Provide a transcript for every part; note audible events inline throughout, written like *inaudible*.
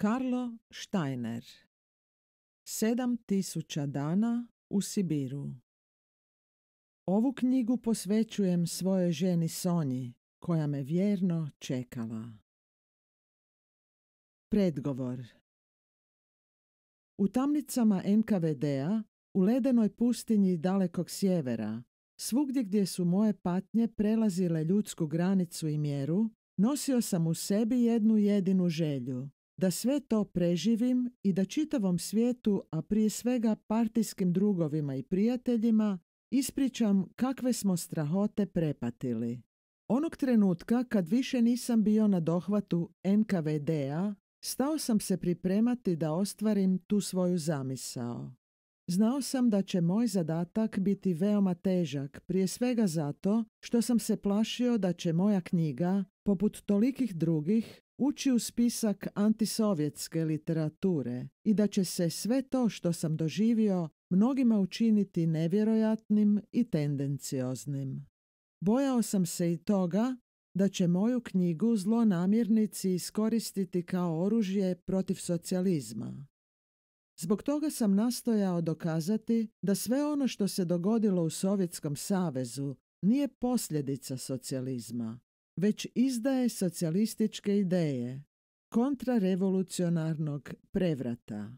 Karlo Steiner. Sedam tisuća dana u Sibiru. Ovu knjigu posvećujem svojoj ženi Sonji, koja me vjerno čekala. Predgovor. U tamnicama NKVD-a, u ledenoj pustinji dalekog sjevera, svugdje gdje su moje patnje prelazile ljudsku granicu i mjeru, nosio sam u sebi jednu jedinu želju, da sve to preživim i da čitavom svijetu, a prije svega partijskim drugovima i prijateljima, ispričam kakve smo strahote prepatili. Onog trenutka kad više nisam bio na dohvatu NKVD-a, stao sam se pripremati da ostvarim tu svoju zamisao. Znao sam da će moj zadatak biti veoma težak, prije svega zato što sam se plašio da će moja knjiga, poput tolikih drugih, ući u spisak antisovjetske literature i da će se sve to što sam doživio mnogima učiniti nevjerojatnim i tendencioznim. Bojao sam se i toga da će moju knjigu zlonamjernici iskoristiti kao oružje protiv socijalizma. Zbog toga sam nastojao dokazati da sve ono što se dogodilo u Sovjetskom savezu nije posljedica socijalizma, već izdaje socijalističke ideje, kontrarevolucionarnog prevrata.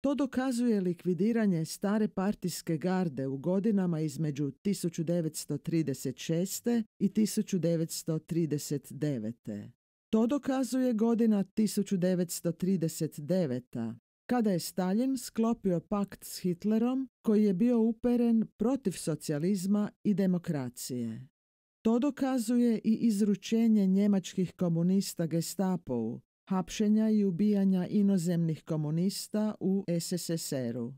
To dokazuje likvidiranje stare partijske garde u godinama između 1936. i 1939. To dokazuje godina 1939. kada je Stalin sklopio pakt s Hitlerom koji je bio uperen protiv socijalizma i demokracije. To dokazuje i izručenje njemačkih komunista gestapovu, hapšenja i ubijanja inozemnih komunista u SSSR-u.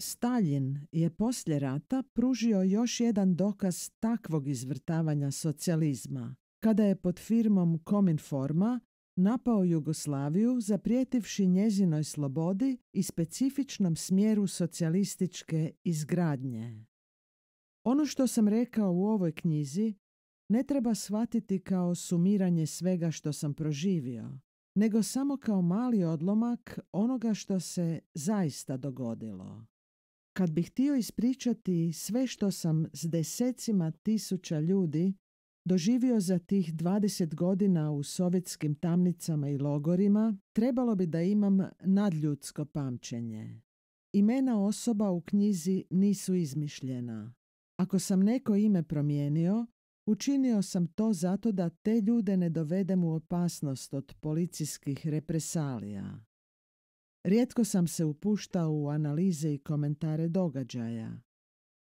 Stalin je poslije rata pružio još jedan dokaz takvog izvrtavanja socijalizma, kada je pod firmom Kominforma napao Jugoslaviju zaprijetivši njezinoj slobodi i specifičnom smjeru socijalističke izgradnje. Ono što sam rekao u ovoj knjizi ne treba shvatiti kao sumiranje svega što sam proživio, nego samo kao mali odlomak onoga što se zaista dogodilo. Kad bih htio ispričati sve što sam s desecima tisuća ljudi doživio za tih 20 godina u sovjetskim tamnicama i logorima, trebalo bi da imam nadljudsko pamćenje. Imena osoba u knjizi nisu izmišljena. Ako sam neko ime promijenio, učinio sam to zato da te ljude ne dovedem u opasnost od policijskih represalija. Rijetko sam se upuštao u analize i komentare događaja.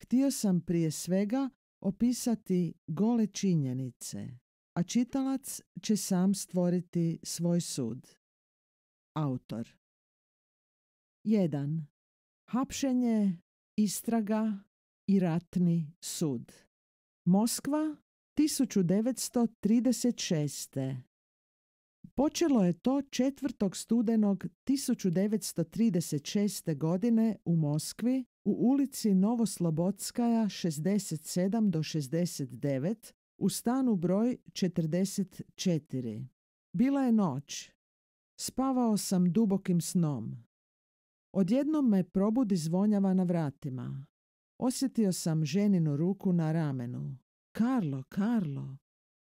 Htio sam prije svega opisati gole činjenice, a čitalac će sam stvoriti svoj sud. Autor 1. Hapšenje, istraga, i ratni sud. Moskva 1936. Počelo je to 4. studenog 1936. godine u Moskvi u ulici Novoslobodskaja 67 do 69 u stanu broj 44. Bila je noć. Spavao sam dubokim snom. Odjednom me probudi zvonjava na vratima. Osjetio sam ženinu ruku na ramenu. Karlo, Karlo,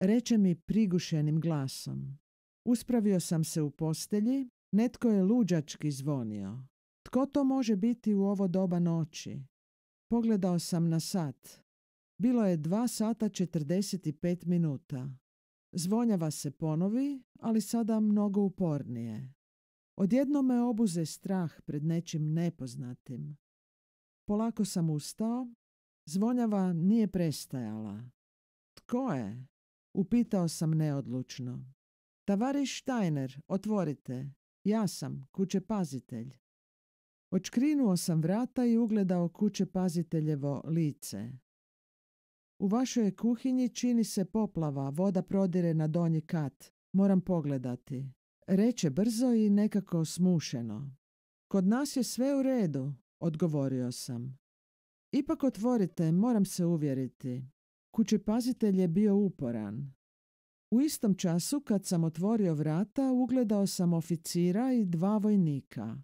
reče mi prigušenim glasom. Uspravio sam se u postelji, netko je luđački zvonio. Tko to može biti u ovo doba noći? Pogledao sam na sat. Bilo je dva sata pet minuta. Zvonjava se ponovi, ali sada mnogo upornije. Odjedno me obuze strah pred nečim nepoznatim. Polako sam ustao, zvonjava nije prestajala. Tko je? Upitao sam neodlučno. Tavariš Steiner, otvorite. Ja sam, kuće pazitelj. Očkrinuo sam vrata i ugledao kuće paziteljevo lice. U vašoj kuhinji čini se poplava, voda prodire na donji kat. Moram pogledati. Reče brzo i nekako smušeno. Kod nas je sve u redu, odgovorio sam. Ipak otvorite, moram se uvjeriti. Kuće pazitelj je bio uporan. U istom času kad sam otvorio vrata ugledao sam oficira i dva vojnika.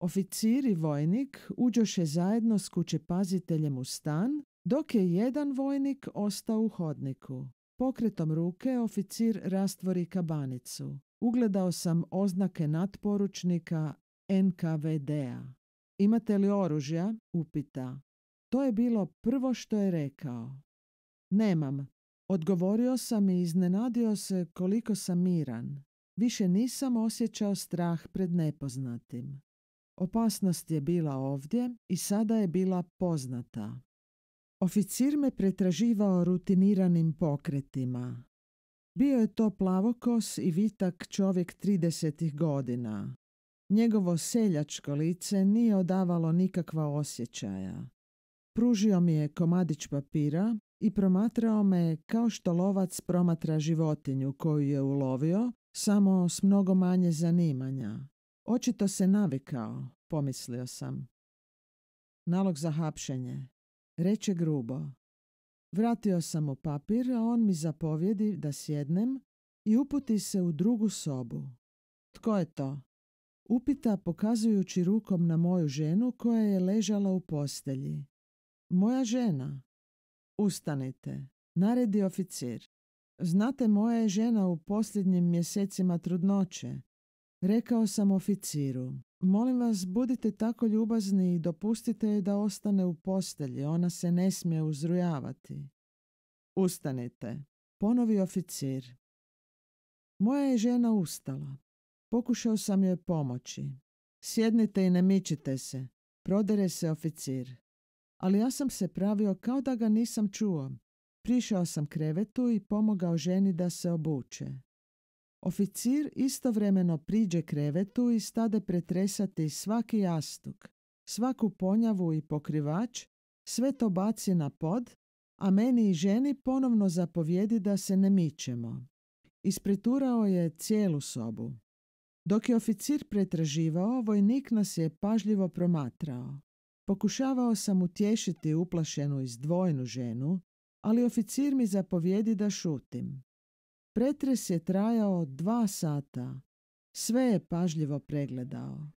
Oficir i vojnik uđoše zajedno s kućepaziteljem u stan, dok je jedan vojnik ostao u hodniku. Pokretom ruke oficir rastvori kabanicu. Ugledao sam oznake natporučnika NKVD-a. Imate li oružja? upita. To je bilo prvo što je rekao. Nemam. Odgovorio sam i iznenadio se koliko sam miran. Više nisam osjećao strah pred nepoznatim. Opasnost je bila ovdje i sada je bila poznata. Oficir me pretraživao rutiniranim pokretima. Bio je to plavokos i vitak čovjek tridesetih godina. Njegovo seljačko lice nije odavalo nikakva osjećaja. Pružio mi je komadić papira i promatrao me kao što lovac promatra životinju koju je ulovio, samo s mnogo manje zanimanja. Očito se navikao, pomislio sam. Nalog za hapšenje. Reče grubo. Vratio sam mu papir, a on mi zapovjedi da sjednem i uputi se u drugu sobu. Tko je to? Upita pokazujući rukom na moju ženu koja je ležala u postelji. Moja žena. Ustanite, naredi oficir. Znate, moja je žena u posljednjim mjesecima trudnoće. Rekao sam oficiru. Molim vas, budite tako ljubazni i dopustite je da ostane u postelji. Ona se ne smije uzrujavati. Ustanite, ponovi oficir. Moja je žena ustala. Pokušao sam joj pomoći. Sjednite i ne mičite se. Prodere se oficir. Ali ja sam se pravio kao da ga nisam čuo. Prišao sam krevetu i pomogao ženi da se obuče. Oficir istovremeno priđe krevetu i stade pretresati svaki jastuk, svaku ponjavu i pokrivač, sve to baci na pod, a meni i ženi ponovno zapovjedi da se ne mičemo. Ispriturao je cijelu sobu. Dok je oficir pretraživao, vojnik nas je pažljivo promatrao. Pokušavao sam utješiti uplašenu i zdvojnu ženu, ali oficir mi zapovjedi da šutim. Pretres je trajao dva sata. Sve je pažljivo pregledao.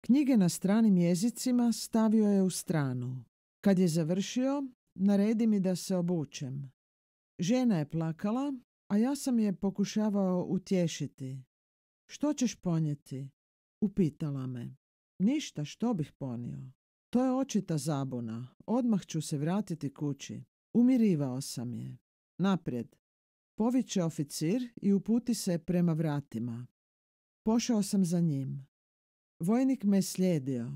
Knjige na stranim jezicima stavio je u stranu. Kad je završio, naredi mi da se obučem. Žena je plakala, a ja sam je pokušavao utješiti. Što ćeš ponijeti? Upitala me. Ništa, što bih ponio? To je očita zabuna. Odmah ću se vratiti kući. Umirivao sam je. Naprijed. Poviće oficir i uputi se prema vratima. Pošao sam za njim. Vojnik me slijedio.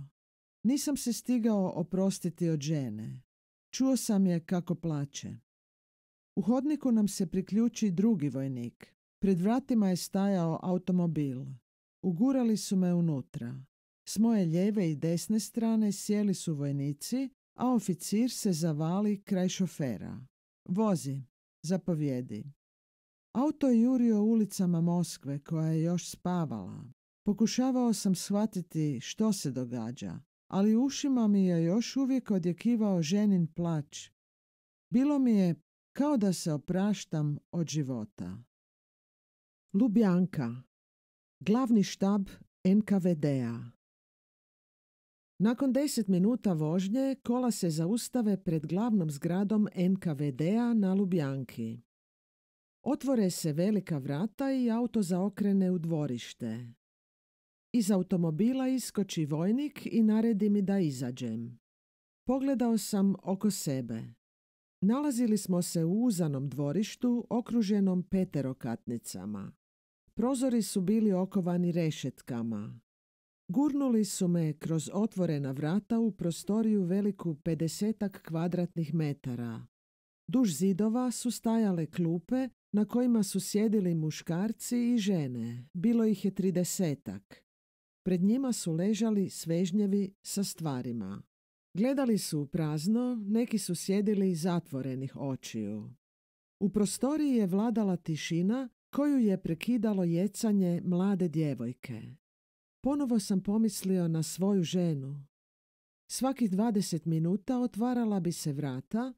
Nisam se stigao oprostiti od žene. Čuo sam je kako plaće. U hodniku nam se priključi drugi vojnik. Pred vratima je stajao automobil. Ugurali su me unutra. S moje lijeve i desne strane sjeli su vojnici, a oficir se zavali kraj šofera. Vozi, zapovjedi. Auto je jurio ulicama Moskve koja je još spavala. Pokušavao sam shvatiti što se događa, ali ušima mi je još uvijek odjekivao ženin plać. Bilo mi je kao da se opraštam od života. Lubjanka, glavni štab NKVD-a. Nakon deset minuta vožnje kola se zaustave pred glavnom zgradom NKVD-a na Lubjanki. Otvore se velika vrata i auto zaokrene u dvorište. Iz automobila iskoči vojnik i naredi mi da izađem. Pogledao sam oko sebe. Nalazili smo se u uzanom dvorištu okruženom peterokatnicama. Prozori su bili okovani rešetkama. Gurnuli su me kroz otvorena vrata u prostoriju veliku pedesetak kvadratnih metara. Duž zidova su stajale klupe na kojima su sjedili muškarci i žene. Bilo ih je tridesetak. Pred njima su ležali svežnjevi sa stvarima. Gledali su prazno, neki su sjedili zatvorenih očiju. U prostoriji je vladala tišina koju je prekidalo jecanje mlade djevojke. Ponovo sam pomislio na svoju ženu. Svakih dvadeset minuta otvarala bi se vrata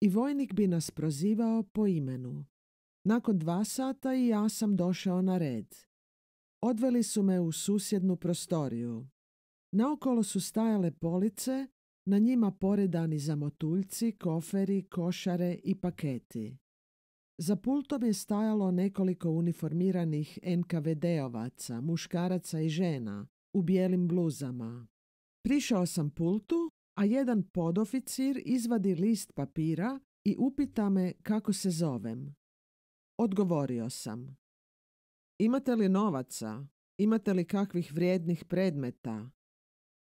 i vojnik bi nas prozivao po imenu. Nakon dva sata i ja sam došao na red. Odveli su me u susjednu prostoriju. Naokolo su stajale police, na njima poredani zamotuljci, koferi, košare i paketi. Za pultom je stajalo nekoliko uniformiranih NKVD-ovaca, muškaraca i žena, u bijelim bluzama. Prišao sam pultu, a jedan podoficir izvadi list papira i upita me kako se zovem. Odgovorio sam. Imate li novaca? Imate li kakvih vrijednih predmeta?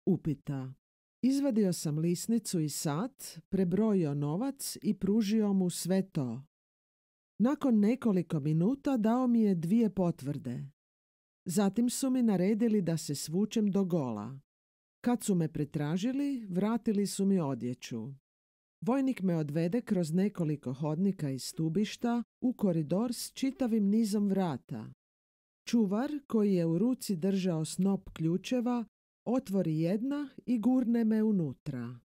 Upita. Izvadio sam lisnicu i sat, prebrojio novac i pružio mu sve to. Nakon nekoliko minuta dao mi je dvije potvrde. Zatim su mi naredili da se svučem do gola. Kad su me pretražili, vratili su mi odjeću. Vojnik me odvede kroz nekoliko hodnika i stubišta u koridor s čitavim nizom vrata. Čuvar, koji je u ruci držao snop ključeva, otvori jedna i gurne me unutra.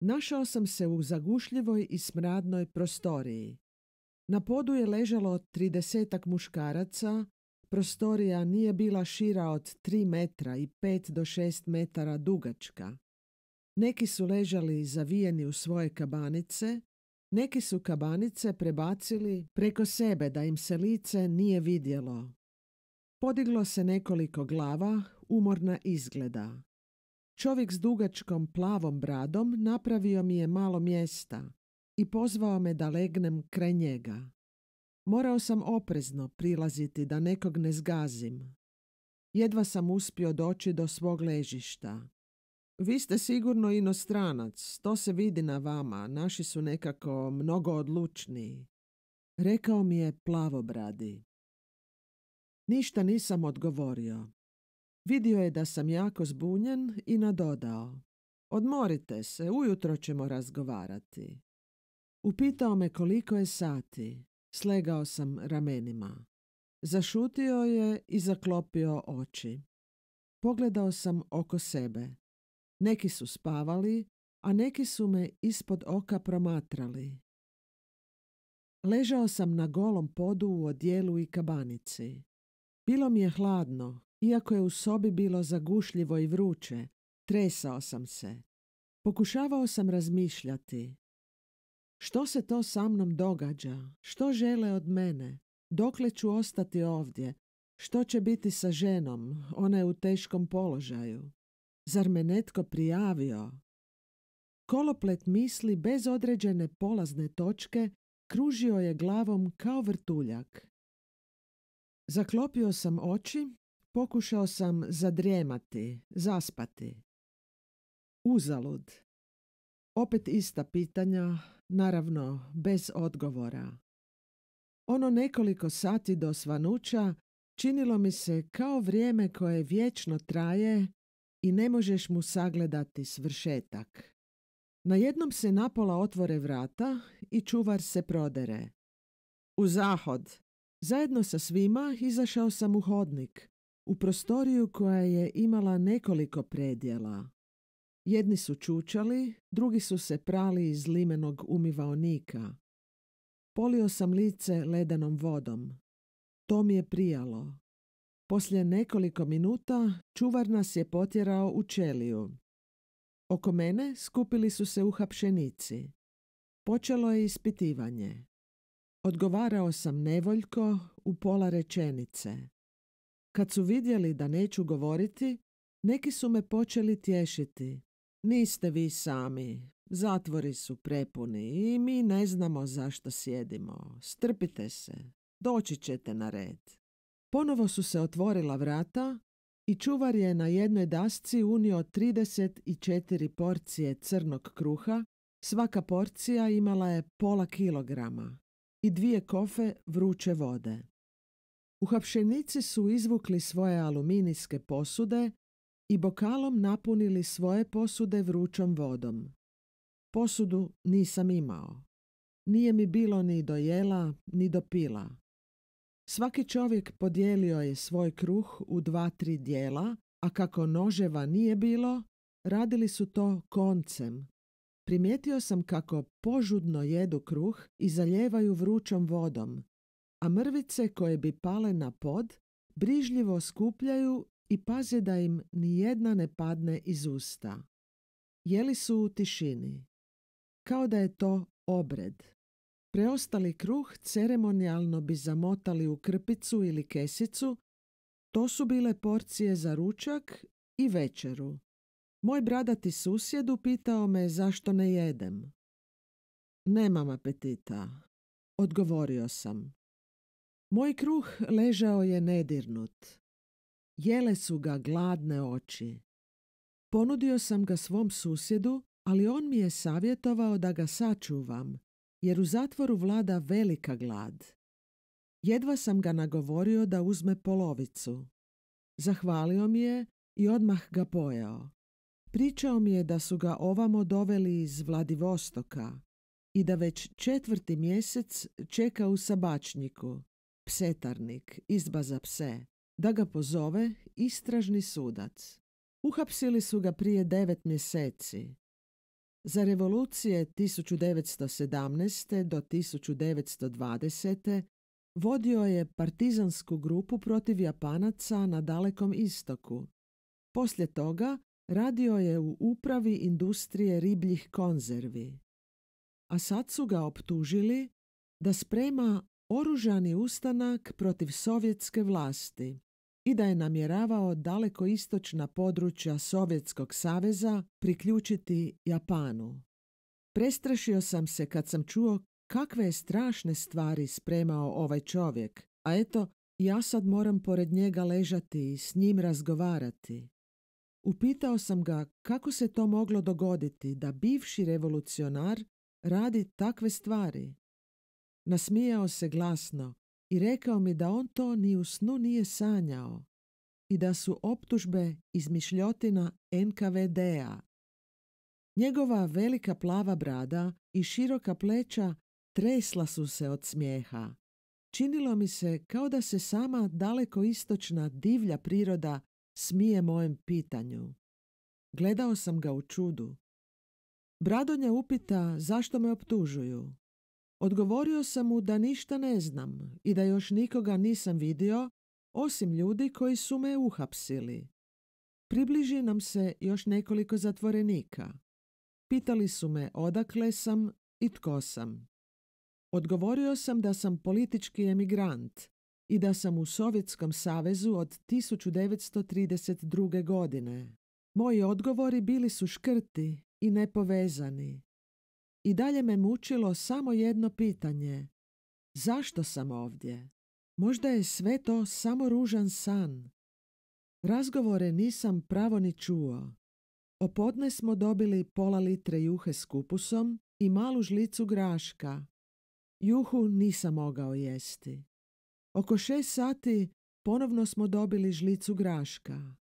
Našao sam se u zagušljivoj i smradnoj prostoriji. Na podu je ležalo tridesetak muškaraca, prostorija nije bila šira od tri metra i pet do šest metara dugačka. Neki su ležali zavijeni u svoje kabanice, neki su kabanice prebacili preko sebe da im se lice nije vidjelo. Podiglo se nekoliko glava, umorna izgleda. Čovjek s dugačkom plavom bradom napravio mi je malo mjesta i pozvao me da legnem kraj njega. Morao sam oprezno prilaziti da nekog ne zgazim. Jedva sam uspio doći do svog ležišta. Vi ste sigurno inostranac, to se vidi na vama, naši su nekako mnogo odlučniji. Rekao mi je plavobradi. Ništa nisam odgovorio. Vidio je da sam jako zbunjen i nadodao. Odmorite se, ujutro ćemo razgovarati. Upitao me koliko je sati. Slegao sam ramenima. Zašutio je i zaklopio oči. Pogledao sam oko sebe. Neki su spavali, a neki su me ispod oka promatrali. Ležao sam na golom podu u odjelu i kabanici. Bilo mi je hladno, iako je u sobi bilo zagušljivo i vruće. Tresao sam se. Pokušavao sam razmišljati. Što se to sa mnom događa? Što žele od mene? Dokle ću ostati ovdje? Što će biti sa ženom? Ona je u teškom položaju. Zar me netko prijavio? Koloplet misli bez određene polazne točke kružio je glavom kao vrtuljak. Zaklopio sam oči, pokušao sam zadrijemati, zaspati. Uzalud. Opet ista pitanja, naravno bez odgovora. Ono nekoliko sati do svanuća činilo mi se kao vrijeme koje vječno traje i ne možeš mu sagledati svršetak. Na jednom se napola otvore vrata i čuvar se prodere. U zahod. Zajedno sa svima izašao sam u hodnik, u prostoriju koja je imala nekoliko predjela. Jedni su čučali, drugi su se prali iz limenog umivaonika. Polio sam lice ledenom vodom. To mi je prijalo. Poslije nekoliko minuta čuvar nas je potjerao u čeliju. Oko mene skupili su se uhapšenici. Počelo je ispitivanje. Odgovarao sam nevoljko u pola rečenice. Kad su vidjeli da neću govoriti, neki su me počeli tješiti. Niste vi sami, zatvori su prepuni i mi ne znamo zašto sjedimo. Strpite se, doći ćete na red. Ponovo su se otvorila vrata i čuvar je na jednoj dasci unio 34 porcije crnog kruha, svaka porcija imala je pola kilograma i dvije kofe vruće vode. Uhapšenici su izvukli svoje aluminijske posude i bokalom napunili svoje posude vrućom vodom. Posudu nisam imao. Nije mi bilo ni do jela, ni do pila. Svaki čovjek podijelio je svoj kruh u dva, tri dijela, a kako noževa nije bilo, radili su to koncem. Primijetio sam kako požudno jedu kruh i zaljevaju vrućom vodom. a mrvice koje bi pale na pod brižljivo skupljaju i paze da im ni jedna ne padne iz usta. Jeli su u tišini, kao da je to obred. Preostali kruh ceremonijalno bi zamotali u krpicu ili kesicu, to su bile porcije za ručak i večeru. Moj bradati susjed upitao me zašto ne jedem. Nemam apetita, odgovorio sam. Moj kruh ležao je nedirnut. Jele su ga gladne oči. Ponudio sam ga svom susjedu, ali on mi je savjetovao da ga sačuvam, jer u zatvoru vlada velika glad. Jedva sam ga nagovorio da uzme polovicu. Zahvalio mi je i odmah ga pojao. Pričao mi je da su ga ovamo doveli iz Vladivostoka i da već četvrti mjesec čeka u sabačniku, psetarnik, izba za pse, da ga pozove istražni sudac. Uhapsili su ga prije devet mjeseci. Za revolucije 1917. do 1920. vodio je partizansku grupu protiv Japanaca na dalekom istoku. Poslije toga radio je u upravi industrije ribljih konzervi. A sad su ga optužili da sprema oružani ustanak protiv sovjetske vlasti i da je namjeravao daleko istočna područja Sovjetskog saveza priključiti Japanu. Prestrašio sam se kad sam čuo kakve je strašne stvari spremao ovaj čovjek, a eto, ja sad moram pored njega ležati i s njim razgovarati. Upitao sam ga kako se to moglo dogoditi da bivši revolucionar radi takve stvari. Nasmijao se glasno i rekao mi da on to ni u snu nije sanjao i da su optužbe izmišljotina NKVD-a. Njegova velika plava brada i široka pleća tresla su se od smijeha. Činilo mi se kao da se sama daleko istočna divlja priroda smije mojem pitanju. Gledao sam ga u čudu. Bradonja upita zašto me optužuju. Odgovorio sam mu da ništa ne znam i da još nikoga nisam vidio osim ljudi koji su me uhapsili. Približi nam se još nekoliko zatvorenika. Pitali su me odakle sam i tko sam. Odgovorio sam da sam politički emigrant i da sam u Sovjetskom savezu od 1932. godine. Moji odgovori bili su škrti i nepovezani. I dalje me mučilo samo jedno pitanje. Zašto sam ovdje? Možda je sve to samo ružan san. Razgovore nisam pravo ni čuo. Opodne smo dobili pola litre juhe s kupusom i malu žlicu graška. Juhu nisam mogao jesti. Oko šest sati ponovno smo dobili žlicu graška.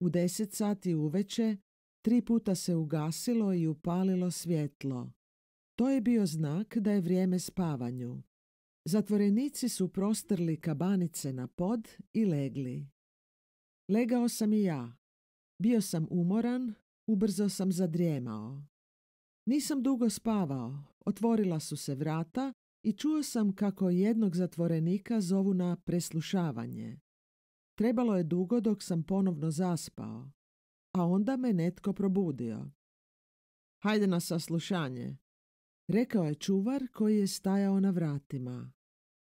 U deset sati uveče tri puta se ugasilo i upalilo svjetlo. To je bio znak da je vrijeme spavanju. Zatvorenici su prostrli kabanice na pod i legli. Legao sam i ja. Bio sam umoran, ubrzo sam zadrijemao. Nisam dugo spavao, otvorila su se vrata i čuo sam kako jednog zatvorenika zovu na preslušavanje. Trebalo je dugo dok sam ponovno zaspao, a onda me netko probudio. Hajde na saslušanje, rekao je čuvar koji je stajao na vratima.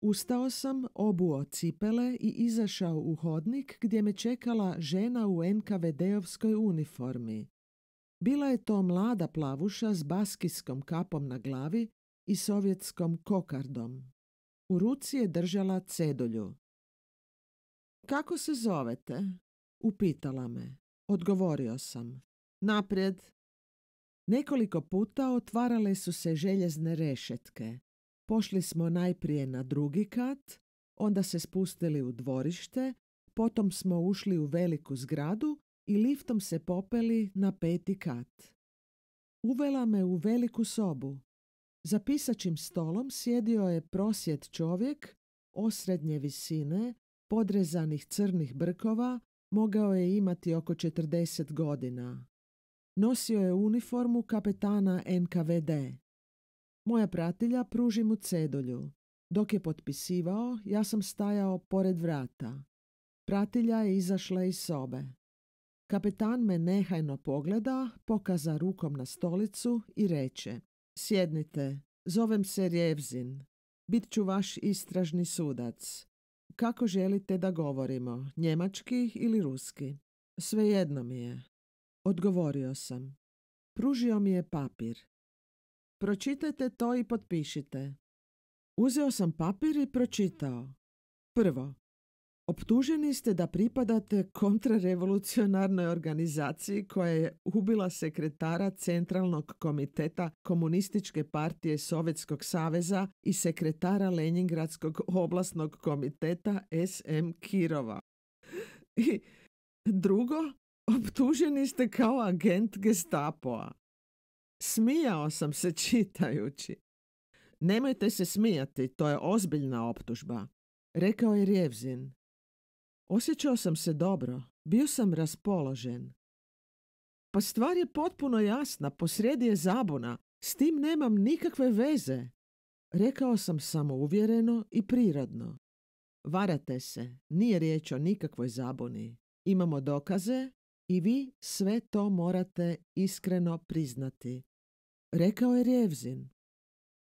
Ustao sam, obuo cipele i izašao u hodnik gdje me čekala žena u NKVD-ovskoj uniformi. Bila je to mlada plavuša s baskijskom kapom na glavi i sovjetskom kokardom. U ruci je držala cedulju. Kako se zovete? Upitala me. Odgovorio sam. Naprijed. Nekoliko puta otvarale su se željezne rešetke. Pošli smo najprije na drugi kat, onda se spustili u dvorište, potom smo ušli u veliku zgradu i liftom se popeli na peti kat. Uvela me u veliku sobu. Za pisačim stolom sjedio je prosjet čovjek, osrednje visine, podrezanih crnih brkova, mogao je imati oko 40 godina. Nosio je uniformu kapetana NKVD. Moja pratilja pruži mu cedulju. Dok je potpisivao, ja sam stajao pored vrata. Pratilja je izašla iz sobe. Kapetan me nehajno pogleda, pokaza rukom na stolicu i reče Sjednite, zovem se Rjevzin. Bit ću vaš istražni sudac. Kako želite da govorimo, njemački ili ruski? Svejedno mi je. Odgovorio sam. Pružio mi je papir. Pročitajte to i potpišite. Uzeo sam papir i pročitao. Prvo, optuženi ste da pripadate kontrarevolucionarnoj organizaciji koja je ubila sekretara Centralnog komiteta Komunističke partije Sovjetskog saveza i sekretara Lenjingradskog oblasnog komiteta SM Kirova. I drugo, optuženi ste kao agent gestapoa. Smijao sam se čitajući. Nemojte se smijati, to je ozbiljna optužba, rekao je Rjevzin. Osjećao sam se dobro, bio sam raspoložen. Pa stvar je potpuno jasna, posrijedi je zabuna, s tim nemam nikakve veze, rekao sam samouvjereno i prirodno. Varate se, nije riječ o nikakvoj zabuni. Imamo dokaze i vi sve to morate iskreno priznati. Rekao je Rjevzin.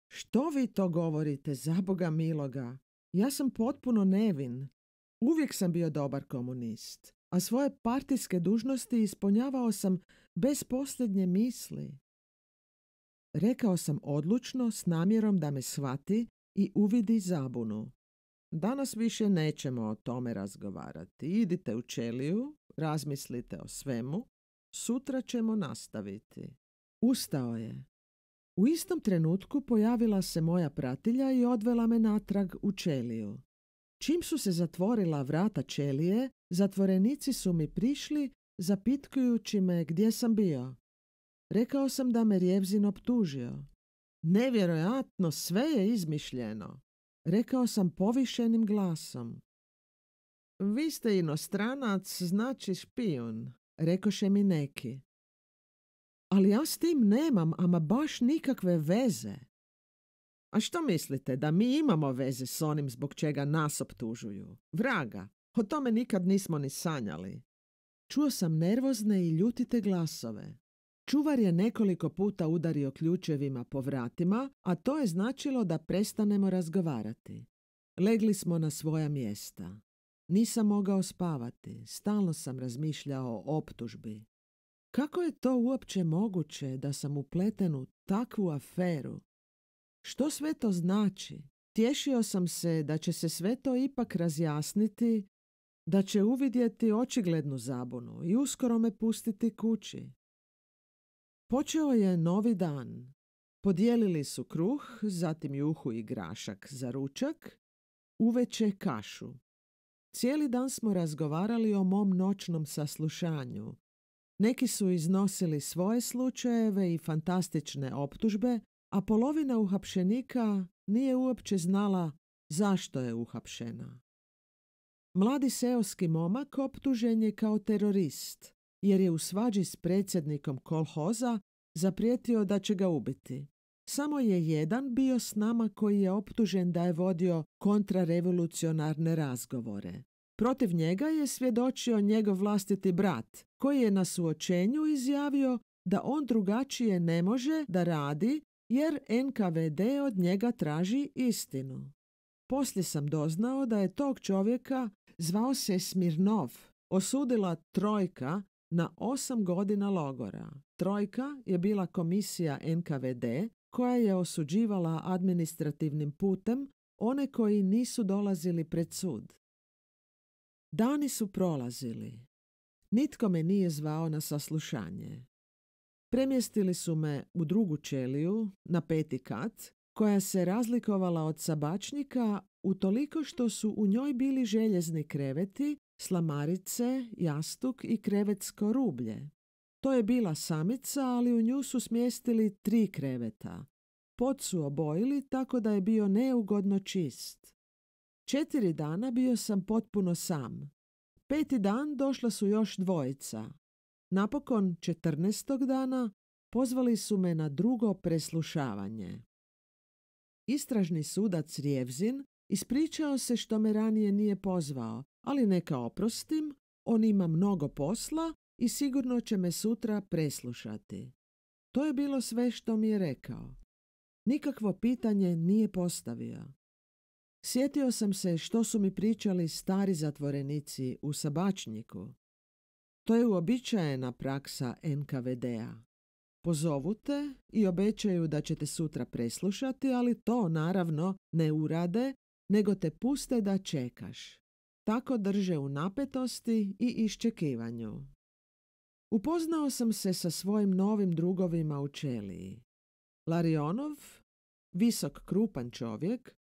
Što vi to govorite, za Boga miloga? Ja sam potpuno nevin. Uvijek sam bio dobar komunist, a svoje partijske dužnosti ispunjavao sam bez posljednje misli. Rekao sam odlučno s namjerom da me shvati i uvidi zabunu. Danas više nećemo o tome razgovarati. Idite u čeliju, razmislite o svemu, sutra ćemo nastaviti. Ustao je. U istom trenutku pojavila se moja pratilja i odvela me natrag u čeliju. Čim su se zatvorila vrata čelije, zatvorenici su mi prišli zapitkujući me gdje sam bio. Rekao sam da me Rjevzin optužio. Nevjerojatno, sve je izmišljeno. Rekao sam povišenim glasom. Vi ste inostranac, znači špijun, rekoše mi neki. Ali ja s tim nemam, ama baš nikakve veze. A što mislite, da mi imamo veze s onim zbog čega nas optužuju? Vraga, o tome nikad nismo ni sanjali. Čuo sam nervozne i ljutite glasove. Čuvar je nekoliko puta udario ključevima po vratima, a to je značilo da prestanemo razgovarati. Legli smo na svoja mjesta. Nisam mogao spavati, stalno sam razmišljao o optužbi. Kako je to uopće moguće da sam upleten u takvu aferu? Što sve to znači? Tješio sam se da će se sve to ipak razjasniti, da će uvidjeti očiglednu zabunu i uskoro me pustiti kući. Počeo je novi dan. Podijelili su kruh, zatim juhu i grašak za ručak, uveče kašu. Cijeli dan smo razgovarali o mom noćnom saslušanju. Neki su iznosili svoje slučajeve i fantastične optužbe, a polovina uhapšenika nije uopće znala zašto je uhapšena. Mladi seoski momak optužen je kao terorist, jer je u svađi s predsjednikom kolhoza zaprijetio da će ga ubiti. Samo je jedan bio s nama koji je optužen da je vodio kontrarevolucionarne razgovore. Protiv njega je svjedočio njegov vlastiti brat, koji je na suočenju izjavio da on drugačije ne može da radi jer NKVD od njega traži istinu. Poslije sam doznao da je tog čovjeka zvao se Smirnov, osudila trojka na osam godina logora. Trojka je bila komisija NKVD koja je osuđivala administrativnim putem one koji nisu dolazili pred sud. Dani su prolazili. Nitko me nije zvao na saslušanje. Premjestili su me u drugu čeliju, na peti kat, koja se razlikovala od sabačnika utoliko što su u njoj bili željezni kreveti, slamarice, jastuk i krevetsko rublje. To je bila samica, ali u nju su smjestili tri kreveta. Pod su obojili tako da je bio neugodno čist. Četiri dana bio sam potpuno sam. Peti dan došla su još dvojica. Napokon, četrnestog dana, pozvali su me na drugo preslušavanje. Istražni sudac Rijevzin ispričao se što me ranije nije pozvao, ali neka oprostim, on ima mnogo posla i sigurno će me sutra preslušati. To je bilo sve što mi je rekao. Nikakvo pitanje nije postavio. Sjetio sam se što su mi pričali stari zatvorenici u sabačniku. To je uobičajena praksa NKVD-a. Pozovu te i obećaju da ćete sutra preslušati, ali to naravno ne urade, nego te puste da čekaš. Tako drže u napetosti i iščekivanju. Upoznao sam se sa svojim novim drugovima u Čeliji. Larionov, visok krupan čovjek,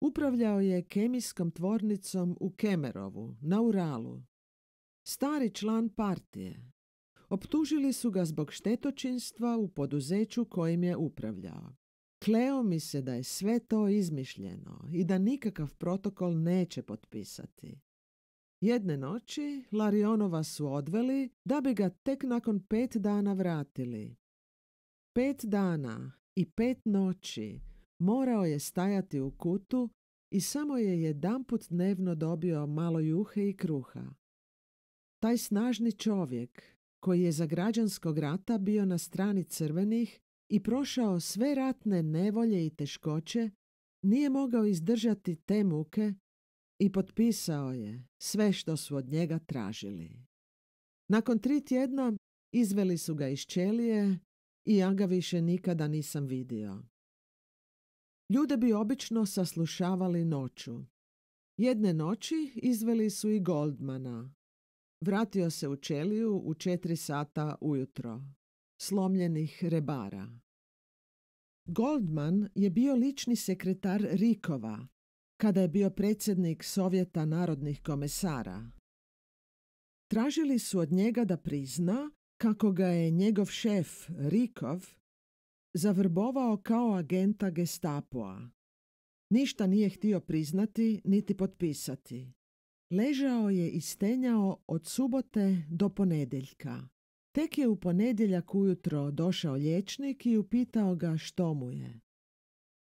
upravljao je kemijskom tvornicom u Kemerovu, na Uralu. Stari član partije. Optužili su ga zbog štetočinstva u poduzeću kojim je upravljao. Kleo mi se da je sve to izmišljeno i da nikakav protokol neće potpisati. Jedne noći Larionova su odveli da bi ga tek nakon pet dana vratili. Pet dana i pet noći morao je stajati u kutu i samo je jedanput dnevno dobio malo juhe i kruha. Taj snažni čovjek, koji je za građanskog rata bio na strani crvenih i prošao sve ratne nevolje i teškoće, nije mogao izdržati te muke i potpisao je sve što su od njega tražili. Nakon tri tjedna izveli su ga iz čelije i ja ga više nikada nisam vidio. Ljude bi obično saslušavali noću. Jedne noći izveli su i Goldmana. Vratio se u čeliju u četiri sata ujutro. Slomljenih rebara. Goldman je bio lični sekretar Rikova, kada je bio predsjednik Sovjeta narodnih komesara. Tražili su od njega da prizna kako ga je njegov šef Rikov zavrbovao kao agenta gestapoa. Ništa nije htio priznati niti potpisati. Ležao je i stenjao od subote do ponedjeljka. Tek je u ponedjeljak ujutro došao liječnik i upitao ga što mu je.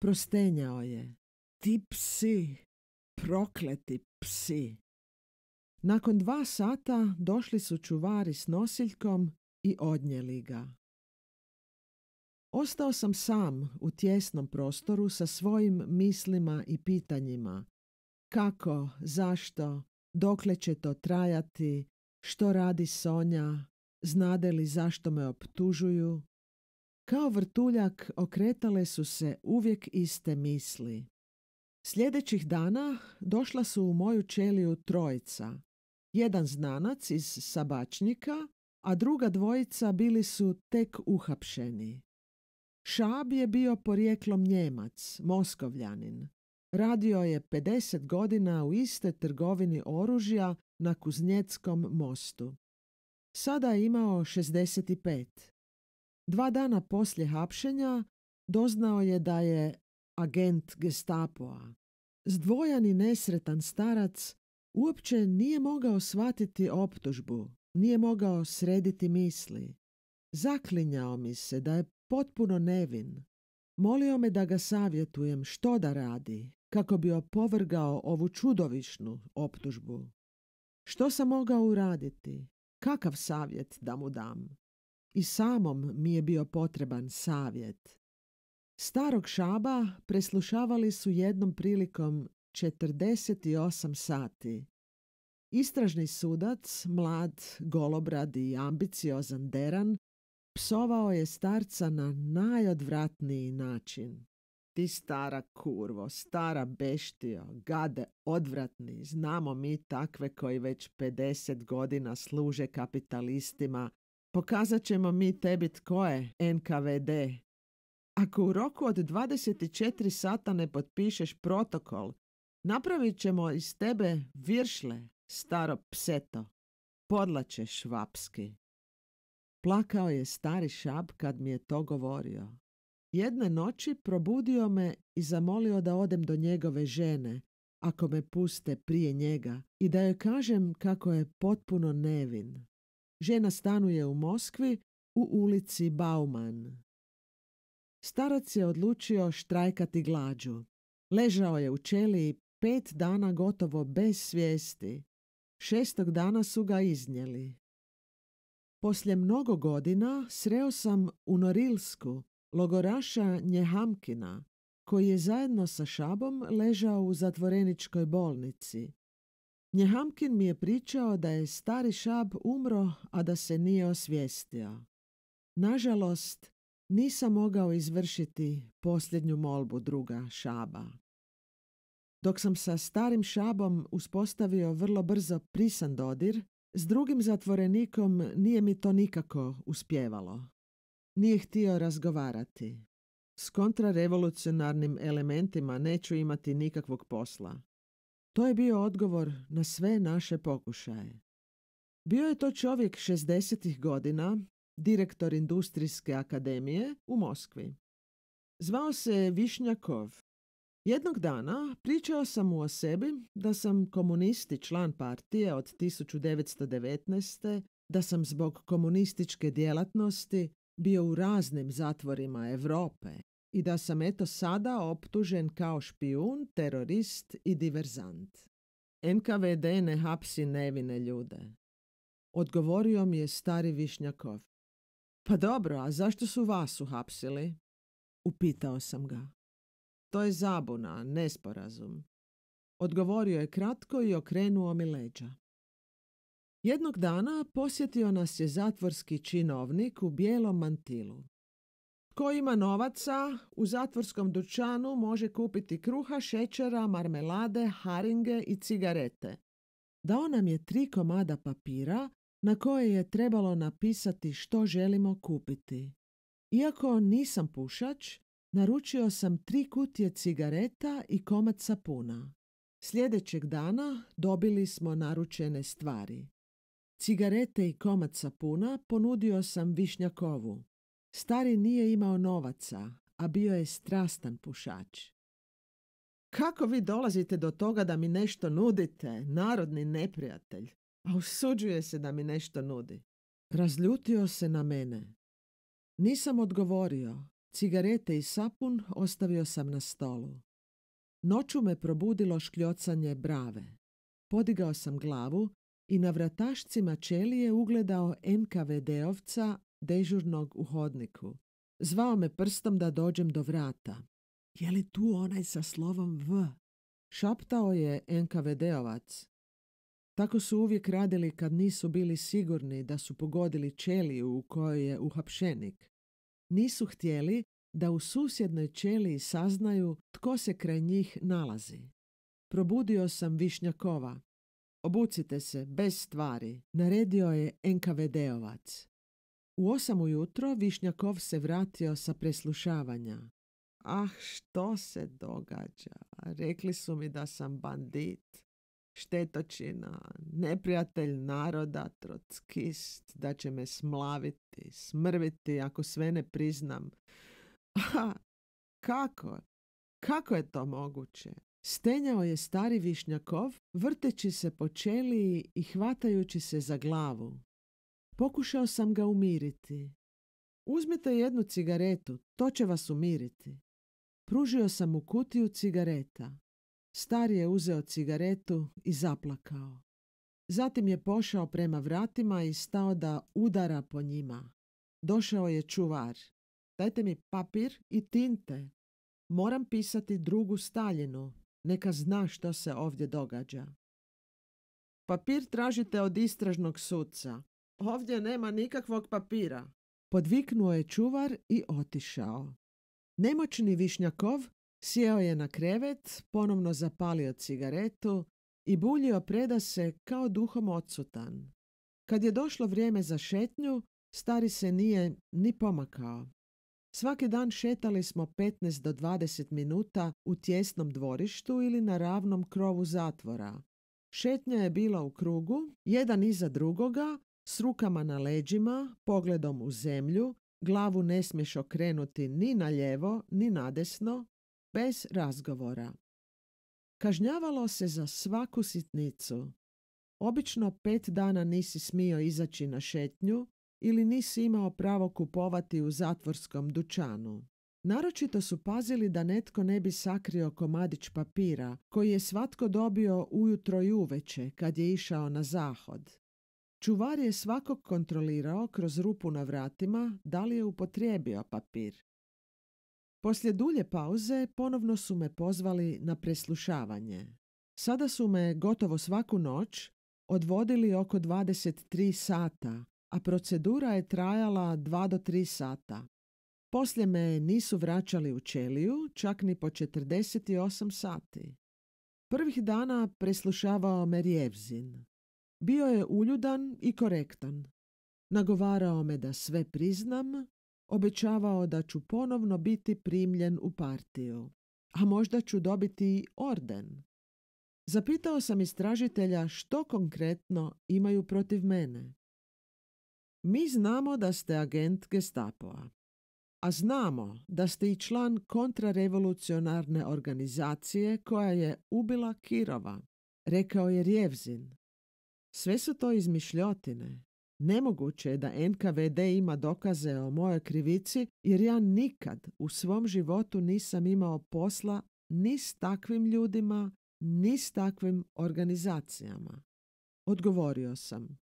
Prostenjao je. Ti psi, prokleti psi. Nakon dva sata došli su čuvari s nosiljkom i odnijeli ga. Ostao sam sam u tjesnom prostoru sa svojim mislima i pitanjima. Kako, zašto, dokle će to trajati, što radi Sonja, znade li zašto me optužuju. Kao vrtuljak okretale su se uvijek iste misli. Sljedećih dana došla su u moju čeliju trojica. Jedan znanac iz Sabačnika, a druga dvojica bili su tek uhapšeni. Šab je bio porijeklom Njemac, Moskovljanin. Radio je 50 godina u iste trgovini oružja na Kuznjeckom mostu. Sada je imao 65. Dva dana poslije hapšenja doznao je da je agent gestapoa. Zdvojan i nesretan starac uopće nije mogao shvatiti optužbu, nije mogao srediti misli. Zaklinjao mi se da je potpuno nevin. Molio me da ga savjetujem što da radi, kako bi opovrgao ovu čudovišnu optužbu. Što sam mogao uraditi? Kakav savjet da mu dam? I samom mi je bio potreban savjet. Starog šaba preslušavali su jednom prilikom 48 sati. Istražni sudac, mlad, golobrad i ambiciozan deran, psovao je starca na najodvratniji način. Ti stara kurvo, stara beštio, gade odvratni, znamo mi takve koji već 50 godina služe kapitalistima. Pokazat ćemo mi tebi tko je NKVD, ako u roku od 24 sata ne potpišeš protokol, napravit ćemo iz tebe viršle, staro pseto. Podlače švapski. Plakao je stari šab kad mi je to govorio. Jedne noći probudio me i zamolio da odem do njegove žene, ako me puste prije njega, i da joj kažem kako je potpuno nevin. Žena stanuje u Moskvi u ulici Bauman. Starac je odlučio štrajkati glađu. Ležao je u čeliji pet dana gotovo bez svijesti. Šestog dana su ga iznijeli. Poslije mnogo godina sreo sam u Norilsku logoraša Njehamkina, koji je zajedno sa Šabom ležao u zatvoreničkoj bolnici. Njehamkin mi je pričao da je stari Šab umro, a da se nije osvijestio. Nažalost, nisam mogao izvršiti posljednju molbu druga Šaba. Dok sam sa starim Šabom uspostavio vrlo brzo prisan dodir, s drugim zatvorenikom nije mi to nikako uspjevalo. Nije htio razgovarati. S kontrarevolucionarnim elementima neću imati nikakvog posla. To je bio odgovor na sve naše pokušaje. Bio je to čovjek 60. godina, direktor Industrijske akademije u Moskvi. Zvao se Višnjakov. Jednog dana pričao sam mu o sebi da sam komunist i član partije od 1919. da sam zbog komunističke djelatnosti bio u raznim zatvorima Europe i da sam eto sada optužen kao špijun, terorist i diverzant. NKVD ne hapsi nevine ljude. Odgovorio mi je stari Višnjakov. Pa dobro, a zašto su vas uhapsili? Upitao sam ga. To je zabuna, nesporazum. Odgovorio je kratko i okrenuo mi leđa. Jednog dana posjetio nas je zatvorski činovnik u bijelom mantilu. Ko ima novaca, u zatvorskom dućanu može kupiti kruha, šećera, marmelade, haringe i cigarete. Dao nam je tri komada papira na koje je trebalo napisati što želimo kupiti. Iako nisam pušač, naručio sam tri kutije cigareta i komad sapuna. Sljedećeg dana dobili smo naručene stvari. Cigarete i komad sapuna ponudio sam Višnjakovu. Stari nije imao novaca, a bio je strastan pušač. Kako vi dolazite do toga da mi nešto nudite, narodni neprijatelj, a usuđuje se da mi nešto nudi? Razljutio se na mene. Nisam odgovorio. Cigarete i sapun ostavio sam na stolu. Noću me probudilo škljocanje brave. Podigao sam glavu i na vratašcima čelije ugledao NKVD-ovca dežurnog u hodniku. Zvao me prstom da dođem do vrata. Je li tu onaj sa slovom V? Šaptao je NKVD-ovac. Tako su uvijek radili kad nisu bili sigurni da su pogodili čeliju u kojoj je uhapšenik. Nisu htjeli da u susjednoj čeliji saznaju tko se kraj njih nalazi. Probudio sam Višnjakova. Obucite se, bez stvari, naredio je NKVD-ovac. U osam ujutro Višnjakov se vratio sa preslušavanja. Ah, što se događa? Rekli su mi da sam bandit, štetočina, neprijatelj naroda, trockist, da će me smlaviti, smrviti ako sve ne priznam. *laughs* Kako? Kako je to moguće? Stenjao je stari Višnjakov, vrteći se po čeliji i hvatajući se za glavu. Pokušao sam ga umiriti. Uzmite jednu cigaretu, to će vas umiriti. Pružio sam mu kutiju cigareta. Stari je uzeo cigaretu i zaplakao. Zatim je pošao prema vratima i stao da udara po njima. Došao je čuvar. Dajte mi papir i tinte. Moram pisati drugu Staljinu. Neka zna što se ovdje događa. Papir tražite od istražnog sudca. Ovdje nema nikakvog papira. Podviknuo je čuvar i otišao. Nemoćni Višnjakov sjeo je na krevet, ponovno zapalio cigaretu i buljio preda se kao duhom odsutan. Kad je došlo vrijeme za šetnju, stari se nije ni pomakao. Svaki dan šetali smo 15 do 20 minuta u tjesnom dvorištu ili na ravnom krovu zatvora. Šetnja je bila u krugu, jedan iza drugoga, s rukama na leđima, pogledom u zemlju, glavu ne smiješ okrenuti ni na lijevo, ni na desno, bez razgovora. Kažnjavalo se za svaku sitnicu. Obično pet dana nisi smio izaći na šetnju ili nisi imao pravo kupovati u zatvorskom dućanu. Naročito su pazili da netko ne bi sakrio komadić papira koji je svatko dobio ujutro i uveče kad je išao na zahod. Čuvar je svakog kontrolirao kroz rupu na vratima da li je upotrijebio papir. Poslije dulje pauze ponovno su me pozvali na preslušavanje. Sada su me gotovo svaku noć odvodili oko 23 sata, a procedura je trajala 2 do 3 sata. Poslije me nisu vraćali u čeliju, čak ni po 48 sati. Prvih dana preslušavao me Rjevzin. Bio je uljudan i korektan. Nagovarao me da sve priznam, obećavao da ću ponovno biti primljen u partiju, a možda ću dobiti orden. Zapitao sam istražitelja što konkretno imaju protiv mene. Mi znamo da ste agent gestapoa, a znamo da ste i član kontrarevolucionarne organizacije koja je ubila Kirova, rekao je Rjevzin. Sve su to izmišljotine. Nemoguće je da NKVD ima dokaze o mojoj krivici jer ja nikad u svom životu nisam imao posla ni s takvim ljudima, ni s takvim organizacijama. Odgovorio sam.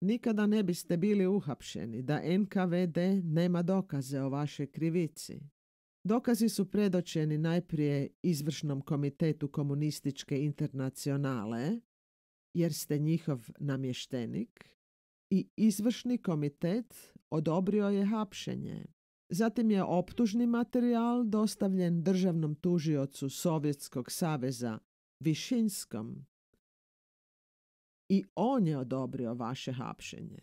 Nikada ne biste bili uhapšeni da NKVD nema dokaze o vašoj krivici. Dokazi su predočeni najprije izvršnom komitetu komunističke internacionale, jer ste njihov namještenik, i izvršni komitet odobrio je hapšenje. Zatim je optužni materijal dostavljen državnom tužiocu Sovjetskog saveza Višinskom i on je odobrio vaše hapšenje.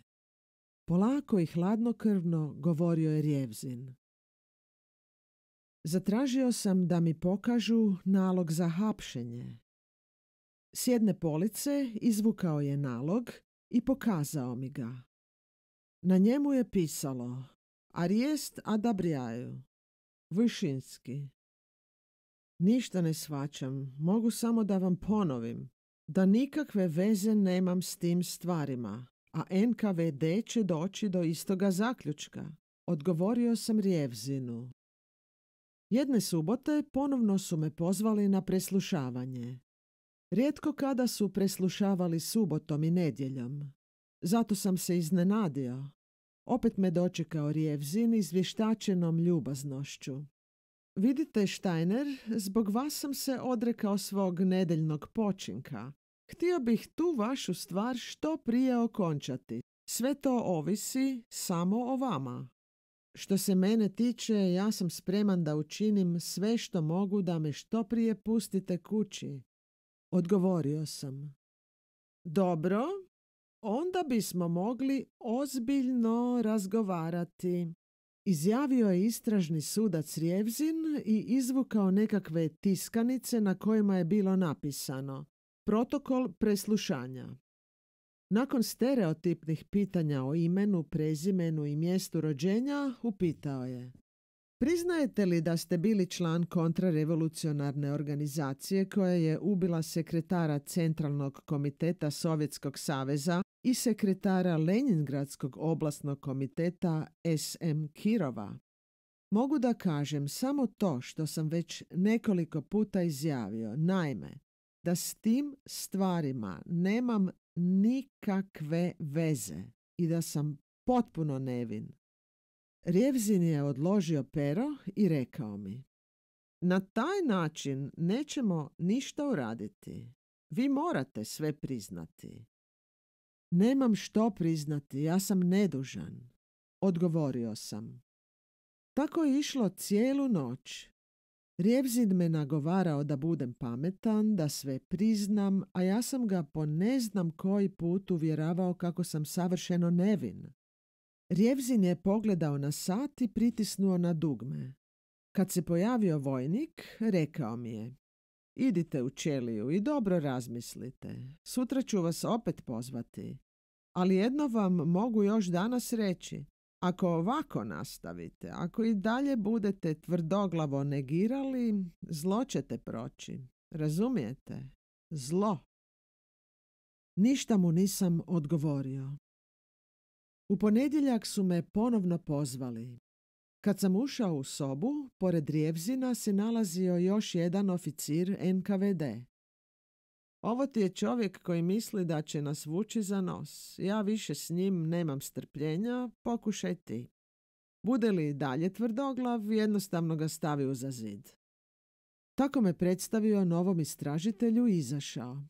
Polako i hladnokrvno govorio je Rjevzin. Zatražio sam da mi pokažu nalog za hapšenje. S jedne police izvukao je nalog i pokazao mi ga. Na njemu je pisalo Arijest Adabriaju, Višinski. Ništa ne svačam, mogu samo da vam ponovim da nikakve veze nemam s tim stvarima, a NKVD će doći do istoga zaključka. Odgovorio sam Rijevzinu. Jedne subote ponovno su me pozvali na preslušavanje. Rijetko kada su preslušavali subotom i nedjeljom. Zato sam se iznenadio. Opet me dočekao Rijevzin izvještačenom ljubaznošću. Vidite, Steiner, zbog vas sam se odrekao svog nedeljnog počinka. Htio bih tu vašu stvar što prije okončati. Sve to ovisi samo o vama. Što se mene tiče, ja sam spreman da učinim sve što mogu da me što prije pustite kući. Odgovorio sam. Dobro, onda bismo mogli ozbiljno razgovarati. Izjavio je istražni sudac Rjevzin i izvukao nekakve tiskanice na kojima je bilo napisano Protokol preslušanja. Nakon stereotipnih pitanja o imenu, prezimenu i mjestu rođenja, upitao je Priznajete li da ste bili član kontrarevolucionarne organizacije koja je ubila sekretara Centralnog komiteta Sovjetskog saveza i sekretara Leningradskog oblastnog komiteta SM Kirova? Mogu da kažem samo to što sam već nekoliko puta izjavio, naime, da s tim stvarima nemam nikakve veze i da sam potpuno nevin. Rjevzin je odložio pero i rekao mi Na taj način nećemo ništa uraditi. Vi morate sve priznati. Nemam što priznati, ja sam nedužan. Odgovorio sam. Tako je išlo cijelu noć. Rjevzin me nagovarao da budem pametan, da sve priznam, a ja sam ga po ne znam koji put uvjeravao kako sam savršeno nevin. Rjevzin je pogledao na sat i pritisnuo na dugme. Kad se pojavio vojnik, rekao mi je Idite u čeliju i dobro razmislite. Sutra ću vas opet pozvati. Ali jedno vam mogu još danas reći. Ako ovako nastavite, ako i dalje budete tvrdoglavo negirali, zlo ćete proći. Razumijete? Zlo. Ništa mu nisam odgovorio. U ponedjeljak su me ponovno pozvali. Kad sam ušao u sobu, pored Rijevzina se nalazio još jedan oficir NKVD. Ovo ti je čovjek koji misli da će nas vući za nos. Ja više s njim nemam strpljenja, pokušaj ti. Bude li dalje tvrdoglav, jednostavno ga stavi za zid. Tako me predstavio novom istražitelju i izašao.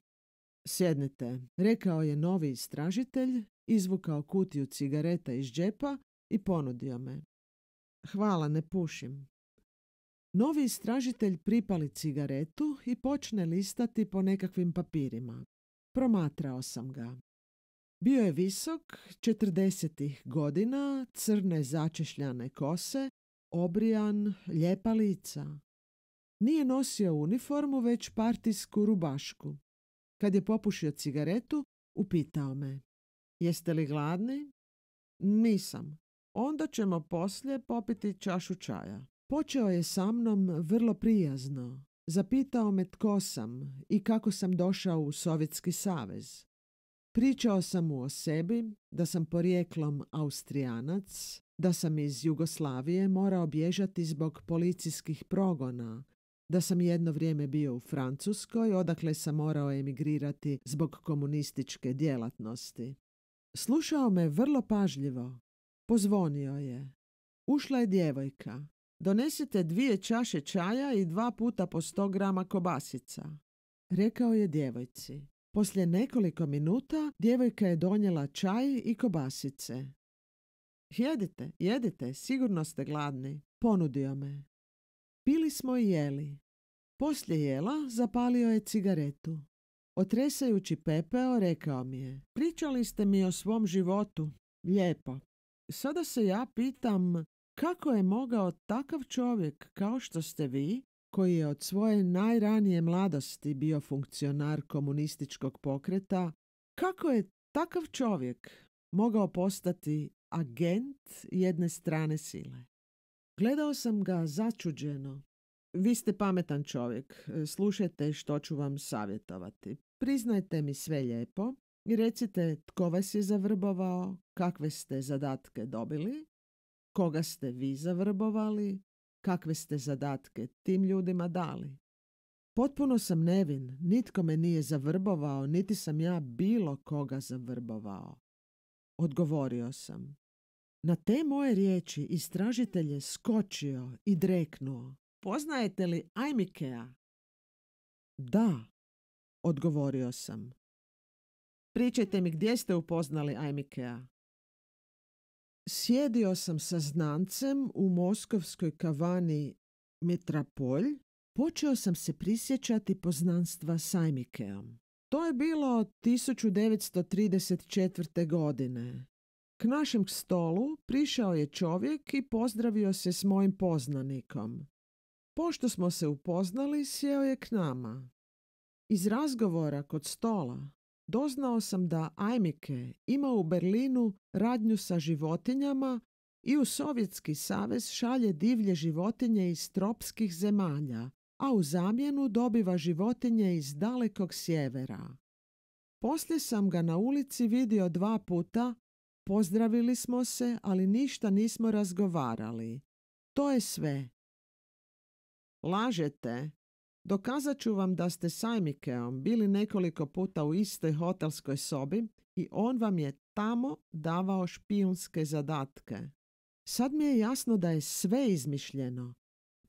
Sjednite, rekao je novi istražitelj, izvukao kutiju cigareta iz džepa i ponudio me. Hvala, ne pušim. Novi istražitelj pripali cigaretu i počne listati po nekakvim papirima. Promatrao sam ga. Bio je visok, četrdesetih godina, crne začešljane kose, obrijan, lijepa lica. Nije nosio uniformu, već partijsku rubašku. Kad je popušio cigaretu, upitao me. Jeste li gladni? Nisam. Onda ćemo poslije popiti čašu čaja. Počeo je sa mnom vrlo prijazno. Zapitao me tko sam i kako sam došao u Sovjetski savez. Pričao sam mu o sebi, da sam porijeklom Austrijanac, da sam iz Jugoslavije morao bježati zbog policijskih progona, da sam jedno vrijeme bio u Francuskoj, odakle sam morao emigrirati zbog komunističke djelatnosti. Slušao me vrlo pažljivo. Pozvonio je. Ušla je djevojka. Donesite dvije čaše čaja i dva puta po sto grama kobasica. Rekao je djevojci. Poslije nekoliko minuta djevojka je donijela čaj i kobasice. Jedite, jedite, sigurno ste gladni, ponudio me. Pili smo i jeli. Poslije jela zapalio je cigaretu. Otresajući pepeo rekao mi je, pričali ste mi o svom životu. Lijepo. Sada se ja pitam kako je mogao takav čovjek kao što ste vi, koji je od svoje najranije mladosti bio funkcionar komunističkog pokreta, kako je takav čovjek mogao postati agent jedne strane sile? Gledao sam ga začuđeno. Vi ste pametan čovjek, slušajte što ću vam savjetovati. Priznajte mi sve lijepo i recite tko vas je zavrbovao, kakve ste zadatke dobili, koga ste vi zavrbovali, kakve ste zadatke tim ljudima dali. Potpuno sam nevin, nitko me nije zavrbovao, niti sam ja bilo koga zavrbovao. Odgovorio sam. Na te moje riječi istražitelj je skočio i dreknuo. Poznajete li Ajmikea? Da, odgovorio sam. Pričajte mi gdje ste upoznali Ajmikea. Sjedio sam sa znancem u moskovskoj kavani Metropolj. Počeo sam se prisjećati poznanstva s Ajmikeom. To je bilo 1934. godine. K našem stolu prišao je čovjek i pozdravio se s mojim poznanikom. Pošto smo se upoznali, sjeo je k nama. Iz razgovora kod stola doznao sam da Ajmike ima u Berlinu radnju sa životinjama i u Sovjetski savez šalje divlje životinje iz tropskih zemalja, a u zamjenu dobiva životinje iz dalekog sjevera. Poslije sam ga na ulici vidio dva puta, pozdravili smo se, ali ništa nismo razgovarali. To je sve. Lažete, Dokazat ću vam da ste s Ajmikeom bili nekoliko puta u istoj hotelskoj sobi i on vam je tamo davao špijunske zadatke. Sad mi je jasno da je sve izmišljeno.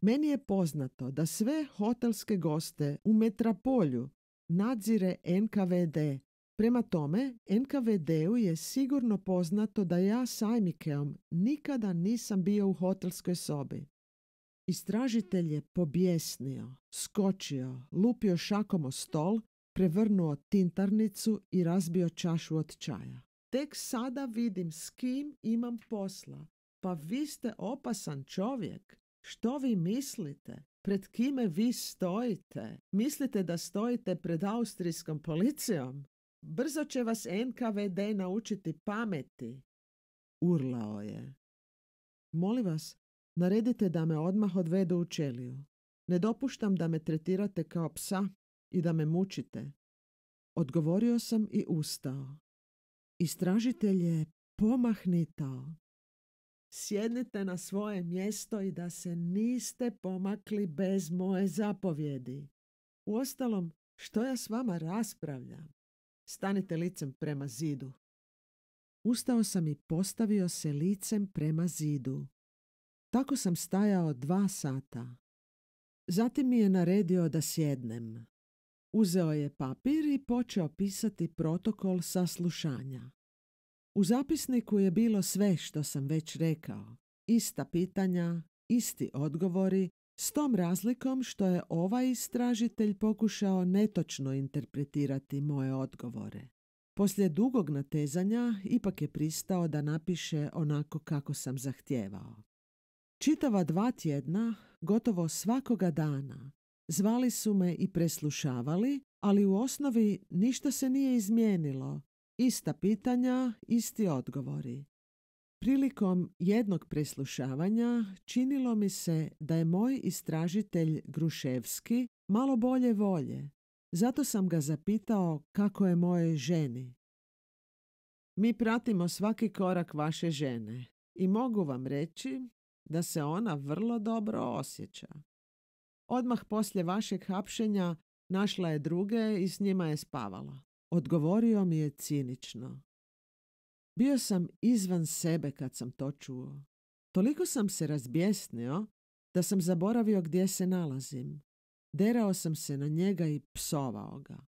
Meni je poznato da sve hotelske goste u Metropolju nadzire NKVD. Prema tome, NKVD-u je sigurno poznato da ja s Ajmikeom nikada nisam bio u hotelskoj sobi. Istražitelj je pobjesnio, skočio, lupio šakom o stol, prevrnuo tintarnicu i razbio čašu od čaja. Tek sada vidim s kim imam posla. Pa vi ste opasan čovjek. Što vi mislite? Pred kime vi stojite? Mislite da stojite pred austrijskom policijom? Brzo će vas NKVD naučiti pameti. Urlao je. Molim vas, Naredite da me odmah odvedu u čeliju. Ne dopuštam da me tretirate kao psa i da me mučite. Odgovorio sam i ustao. Istražitelj je pomahnitao. sjednite na svoje mjesto i da se niste pomakli bez moje zapovjedi. Uostalom, što ja s vama raspravljam? Stanite licem prema zidu. Ustao sam i postavio se licem prema zidu. Tako sam stajao dva sata. Zatim mi je naredio da sjednem. Uzeo je papir i počeo pisati protokol saslušanja. U zapisniku je bilo sve što sam već rekao. Ista pitanja, isti odgovori, s tom razlikom što je ovaj istražitelj pokušao netočno interpretirati moje odgovore. Poslije dugog natezanja ipak je pristao da napiše onako kako sam zahtijevao. Čitava dva tjedna, gotovo svakoga dana, zvali su me i preslušavali, ali u osnovi ništa se nije izmijenilo. Ista pitanja, isti odgovori. Prilikom jednog preslušavanja činilo mi se da je moj istražitelj Gruševski malo bolje volje. Zato sam ga zapitao kako je moje ženi. Mi pratimo svaki korak vaše žene i mogu vam reći da se ona vrlo dobro osjeća. Odmah poslije vašeg hapšenja našla je druge i s njima je spavala. Odgovorio mi je cinično. Bio sam izvan sebe kad sam to čuo. Toliko sam se razbjesnio da sam zaboravio gdje se nalazim. Derao sam se na njega i psovao ga.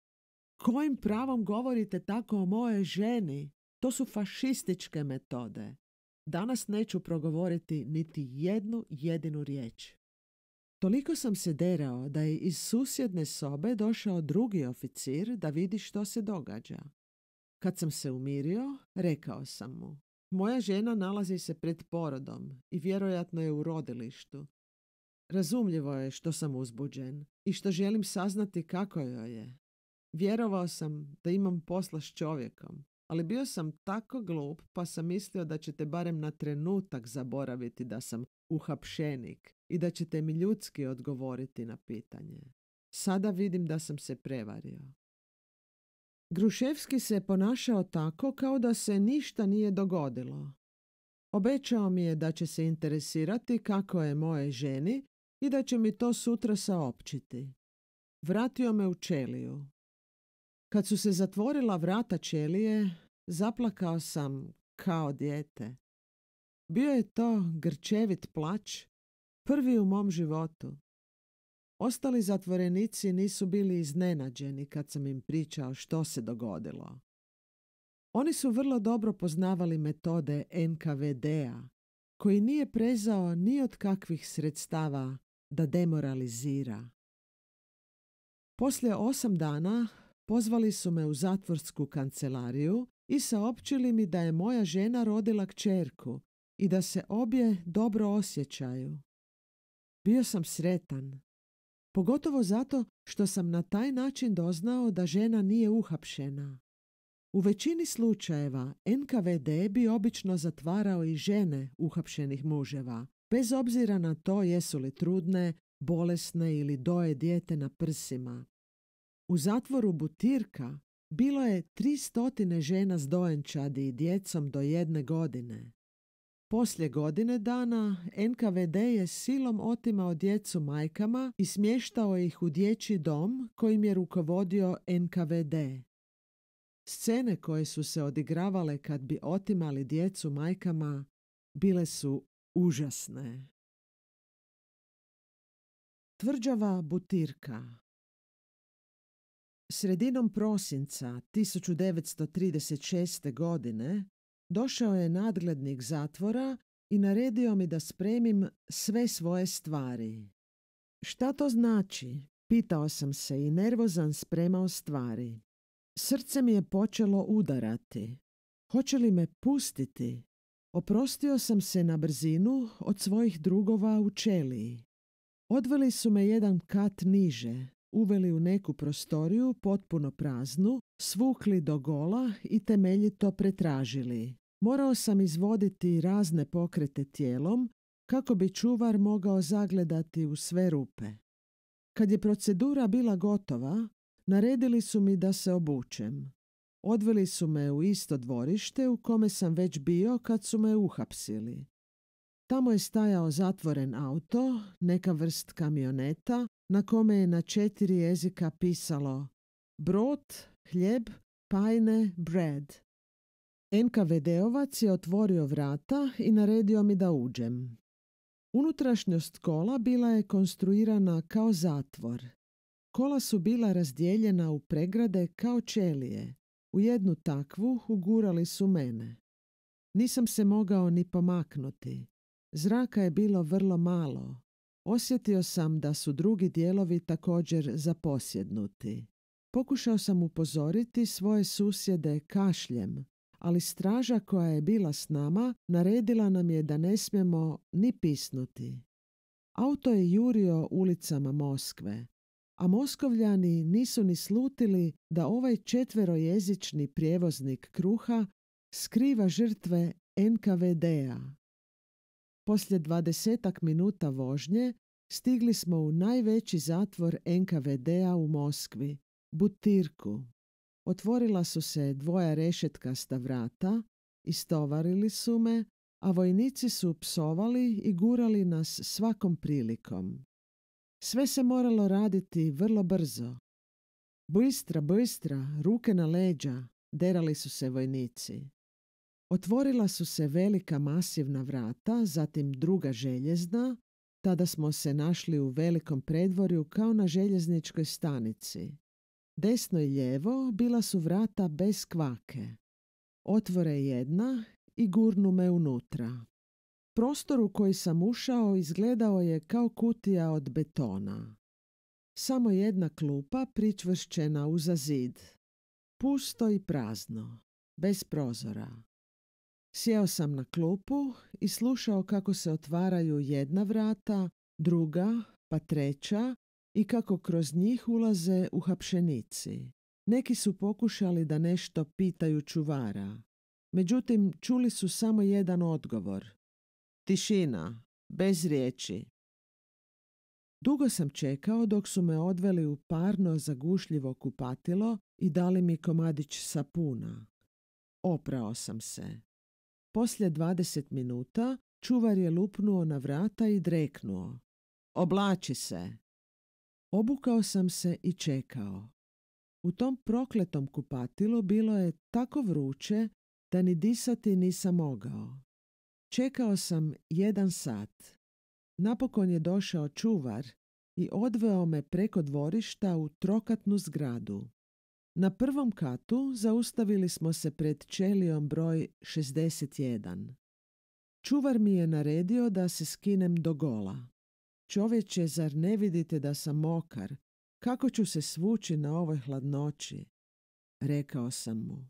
Kojim pravom govorite tako o moje ženi? To su fašističke metode. Danas neću progovoriti niti jednu jedinu riječ. Toliko sam se derao da je iz susjedne sobe došao drugi oficir da vidi što se događa. Kad sam se umirio, rekao sam mu. Moja žena nalazi se pred porodom i vjerojatno je u rodilištu. Razumljivo je što sam uzbuđen i što želim saznati kako joj je. Vjerovao sam da imam posla s čovjekom, ali bio sam tako glup pa sam mislio da ćete barem na trenutak zaboraviti da sam uhapšenik i da ćete mi ljudski odgovoriti na pitanje. Sada vidim da sam se prevario. Gruševski se ponašao tako kao da se ništa nije dogodilo. Obećao mi je da će se interesirati kako je moje ženi i da će mi to sutra saopćiti. Vratio me u čeliju. Kad su se zatvorila vrata čelije, zaplakao sam kao dijete. Bio je to grčevit plać, prvi u mom životu. Ostali zatvorenici nisu bili iznenađeni kad sam im pričao što se dogodilo. Oni su vrlo dobro poznavali metode NKVD-a, koji nije prezao ni od kakvih sredstava da demoralizira. Poslije osam dana pozvali su me u zatvorsku kancelariju i saopćili mi da je moja žena rodila kćerku i da se obje dobro osjećaju. Bio sam sretan Pogotovo zato što sam na taj način doznao da žena nije uhapšena. U većini slučajeva NKVD bi obično zatvarao i žene uhapšenih muževa, bez obzira na to jesu li trudne, bolesne ili doje dijete na prsima. U zatvoru Butirka bilo je tri stotine žena s dojenčadi i djecom do jedne godine. Poslije godine dana NKVD je silom otimao djecu majkama i smještao ih u dječji dom kojim je rukovodio NKVD. Scene koje su se odigravale kad bi otimali djecu majkama bile su užasne. Tvrđava Butirka Sredinom prosinca 1936. godine Došao je nadglednik zatvora i naredio mi da spremim sve svoje stvari. Šta to znači? Pitao sam se i nervozan spremao stvari. Srce mi je počelo udarati. Hoće li me pustiti? Oprostio sam se na brzinu od svojih drugova u čeliji. Odveli su me jedan kat niže, uveli u neku prostoriju potpuno praznu, svukli do gola i temeljito pretražili. Morao sam izvoditi razne pokrete tijelom kako bi čuvar mogao zagledati u sve rupe. Kad je procedura bila gotova, naredili su mi da se obučem. Odveli su me u isto dvorište u kome sam već bio kad su me uhapsili. Tamo je stajao zatvoren auto, neka vrst kamioneta, na kome je na četiri jezika pisalo brod, hljeb, pajne, bread. NKVD-ovac je otvorio vrata i naredio mi da uđem. Unutrašnjost kola bila je konstruirana kao zatvor. Kola su bila razdijeljena u pregrade kao čelije. U jednu takvu ugurali su mene. Nisam se mogao ni pomaknuti. Zraka je bilo vrlo malo. Osjetio sam da su drugi dijelovi također zaposjednuti. Pokušao sam upozoriti svoje susjede kašljem, ali straža koja je bila s nama naredila nam je da ne smijemo ni pisnuti. Auto je jurio ulicama Moskve, a Moskovljani nisu ni slutili da ovaj četverojezični prijevoznik kruha skriva žrtve NKVD-a. Poslije dvadesetak minuta vožnje stigli smo u najveći zatvor NKVD-a u Moskvi, Butirku. Otvorila su se dvoja rešetkasta vrata, istovarili su me, a vojnici su psovali i gurali nas svakom prilikom. Sve se moralo raditi vrlo brzo. Bujstra, bujstra, ruke na leđa, derali su se vojnici. Otvorila su se velika masivna vrata, zatim druga željezna, tada smo se našli u velikom predvorju kao na željezničkoj stanici. Desno i lijevo bila su vrata bez kvake. Otvore jedna i gurnu me unutra. Prostor u koji sam ušao izgledao je kao kutija od betona. Samo jedna klupa pričvršćena uza zid. Pusto i prazno, bez prozora. Sjeo sam na klupu i slušao kako se otvaraju jedna vrata, druga, pa treća i kako kroz njih ulaze uhapšenici. Neki su pokušali da nešto pitaju čuvara. Međutim, čuli su samo jedan odgovor. Tišina, bez riječi. Dugo sam čekao dok su me odveli u parno zagušljivo kupatilo i dali mi komadić sapuna. Oprao sam se. Poslije dvadeset minuta čuvar je lupnuo na vrata i dreknuo. Oblači se. Obukao sam se i čekao. U tom prokletom kupatilu bilo je tako vruće da ni disati nisam mogao. Čekao sam jedan sat. Napokon je došao čuvar i odveo me preko dvorišta u trokatnu zgradu. Na prvom katu zaustavili smo se pred čelijom broj 61. Čuvar mi je naredio da se skinem do gola. Čovječe, zar ne vidite da sam mokar? Kako ću se svući na ovoj hladnoći? Rekao sam mu.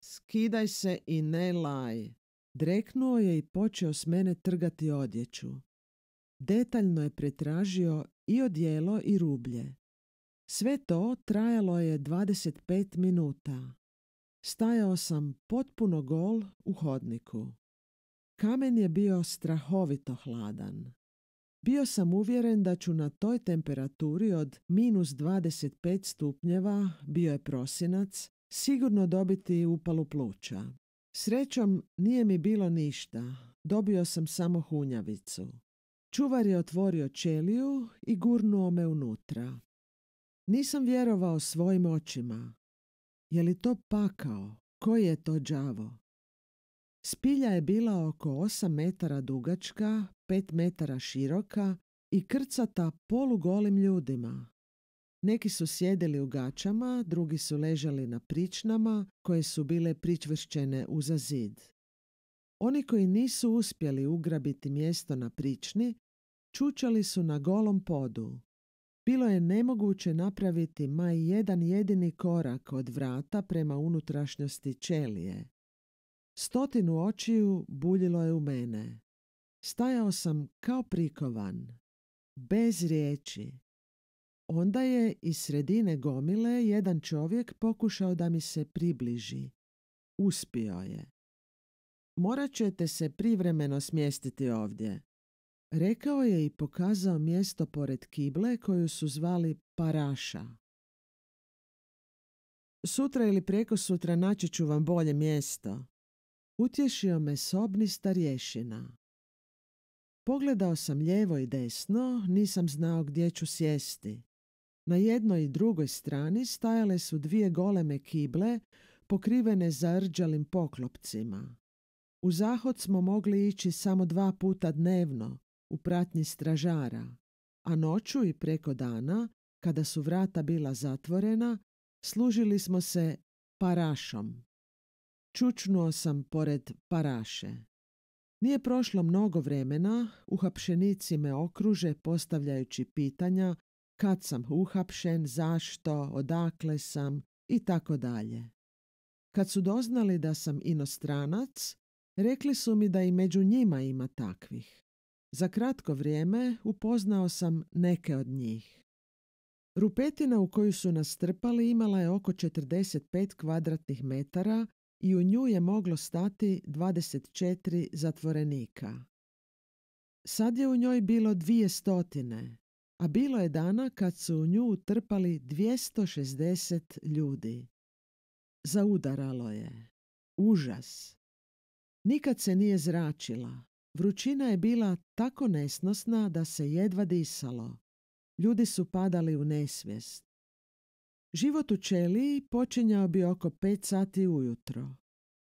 Skidaj se i ne laj. Dreknuo je i počeo s mene trgati odjeću. Detaljno je pretražio i odjelo i rublje. Sve to trajalo je 25 minuta. Stajao sam potpuno gol u hodniku. Kamen je bio strahovito hladan. Bio sam uvjeren da ću na toj temperaturi od minus 25 stupnjeva, bio je prosinac, sigurno dobiti upalu pluća. Srećom nije mi bilo ništa, dobio sam samo hunjavicu. Čuvar je otvorio čeliju i gurnuo me unutra. Nisam vjerovao svojim očima. Je li to pakao? Koji je to đavo? Spilja je bila oko 8 metara dugačka, 5 metara široka i krcata polugolim ljudima. Neki su sjedili u gačama, drugi su ležali na pričnama koje su bile pričvršćene uza zid. Oni koji nisu uspjeli ugrabiti mjesto na prični, čučali su na golom podu. Bilo je nemoguće napraviti ma jedan jedini korak od vrata prema unutrašnjosti čelije. Stotinu očiju buljilo je u mene. Stajao sam kao prikovan, bez riječi. Onda je iz sredine gomile jedan čovjek pokušao da mi se približi. Uspio je. Morat ćete se privremeno smjestiti ovdje. Rekao je i pokazao mjesto pored kible koju su zvali Paraša. Sutra ili preko sutra naći ću vam bolje mjesto. Utješio me sobni starješina. Pogledao sam lijevo i desno, nisam znao gdje ću sjesti. Na jednoj i drugoj strani stajale su dvije goleme kible pokrivene zarđalim poklopcima. U zahod smo mogli ići samo dva puta dnevno u pratnji stražara, a noću i preko dana, kada su vrata bila zatvorena, služili smo se parašom. Čučnuo sam pored paraše. Nije prošlo mnogo vremena, uhapšenici me okruže postavljajući pitanja kad sam uhapšen, zašto, odakle sam i tako dalje. Kad su doznali da sam inostranac, rekli su mi da i među njima ima takvih. Za kratko vrijeme upoznao sam neke od njih. Rupetina u koju su nas strpali imala je oko 45 kvadratnih metara i u nju je moglo stati 24 zatvorenika. Sad je u njoj bilo dvije stotine, a bilo je dana kad su u nju utrpali 260 ljudi. Zaudaralo je. Užas. Nikad se nije zračila. Vrućina je bila tako nesnosna da se jedva disalo. Ljudi su padali u nesvijest. Život u čeliji počinjao bi oko pet sati ujutro.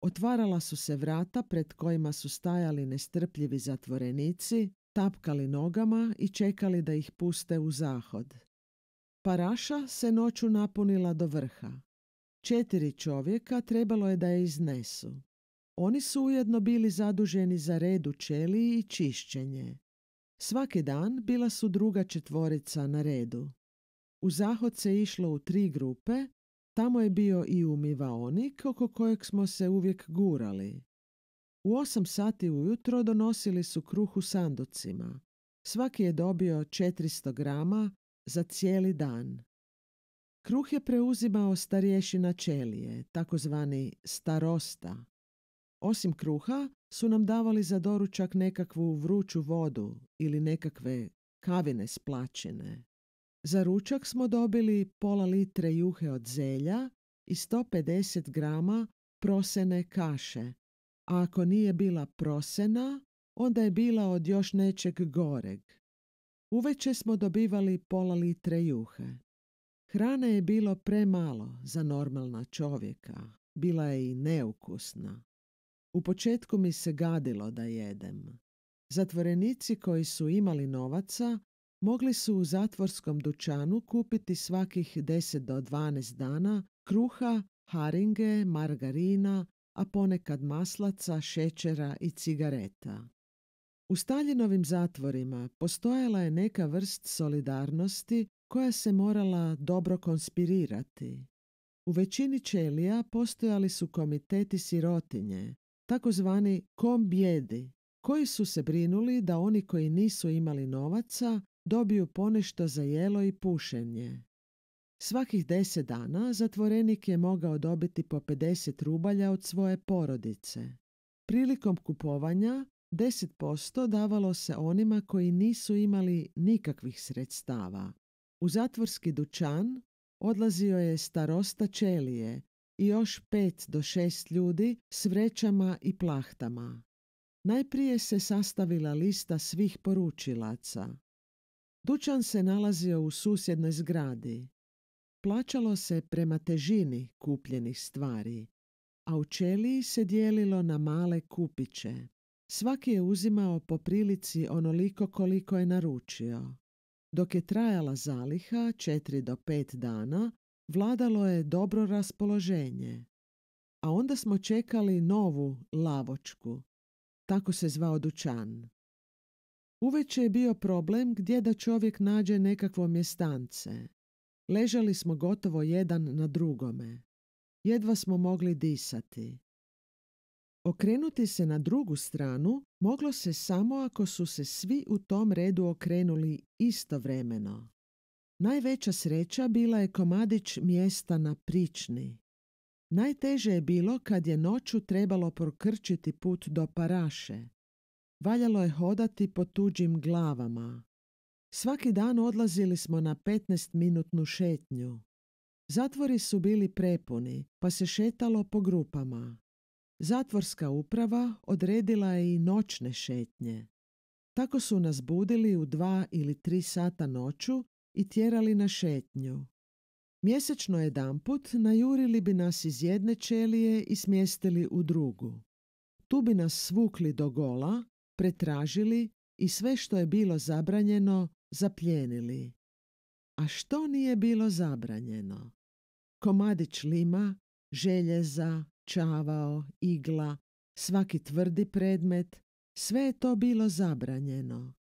Otvarala su se vrata pred kojima su stajali nestrpljivi zatvorenici, tapkali nogama i čekali da ih puste u zahod. Paraša se noću napunila do vrha. Četiri čovjeka trebalo je da je iznesu. Oni su ujedno bili zaduženi za red u čeliji i čišćenje. Svaki dan bila su druga četvorica na redu. U zahod se išlo u tri grupe, tamo je bio i umivaonik oko kojeg smo se uvijek gurali. U osam sati ujutro donosili su kruh u sanducima. Svaki je dobio 400 grama za cijeli dan. Kruh je preuzimao starješina čelije, takozvani starosta. Osim kruha su nam davali za doručak nekakvu vruću vodu ili nekakve kavine splačene. Za ručak smo dobili pola litre juhe od zelja i 150 grama prosene kaše, a ako nije bila prosena, onda je bila od još nečeg goreg. Uveče smo dobivali pola litre juhe. Hrane je bilo premalo za normalna čovjeka, bila je i neukusna. U početku mi se gadilo da jedem. Zatvorenici koji su imali novaca mogli su u zatvorskom dućanu kupiti svakih 10 do 12 dana kruha, haringe, margarina, a ponekad maslaca, šećera i cigareta. U Staljinovim zatvorima postojala je neka vrst solidarnosti koja se morala dobro konspirirati. U većini čelija postojali su komiteti sirotinje, takozvani kom bijedi, koji su se brinuli da oni koji nisu imali novaca dobiju ponešto za jelo i pušenje. Svakih deset dana zatvorenik je mogao dobiti po 50 rubalja od svoje porodice. Prilikom kupovanja 10% davalo se onima koji nisu imali nikakvih sredstava. U zatvorski dućan odlazio je starosta čelije i još pet do šest ljudi s vrećama i plahtama. Najprije se sastavila lista svih poručilaca. Dućan se nalazio u susjednoj zgradi. Plaćalo se prema težini kupljenih stvari, a u čeliji se dijelilo na male kupiće. Svaki je uzimao po prilici onoliko koliko je naručio. Dok je trajala zaliha, četiri do pet dana, vladalo je dobro raspoloženje. A onda smo čekali novu lavočku. Tako se zvao dućan. Uveće je bio problem gdje da čovjek nađe nekakvo mjestance. Ležali smo gotovo jedan na drugome. Jedva smo mogli disati. Okrenuti se na drugu stranu moglo se samo ako su se svi u tom redu okrenuli istovremeno. Najveća sreća bila je komadić mjesta na prični. Najteže je bilo kad je noću trebalo prokrčiti put do paraše. Valjalo je hodati po tuđim glavama. Svaki dan odlazili smo na 15-minutnu šetnju. Zatvori su bili prepuni, pa se šetalo po grupama. Zatvorska uprava odredila je i noćne šetnje. Tako su nas budili u dva ili tri sata noću i tjerali na šetnju. Mjesečno jedanput najurili bi nas iz jedne čelije i smjestili u drugu. Tu bi nas svukli do gola, pretražili i sve što je bilo zabranjeno zapljenili. A što nije bilo zabranjeno? Komadić lima, željeza, čavao, igla, svaki tvrdi predmet, sve je to bilo zabranjeno.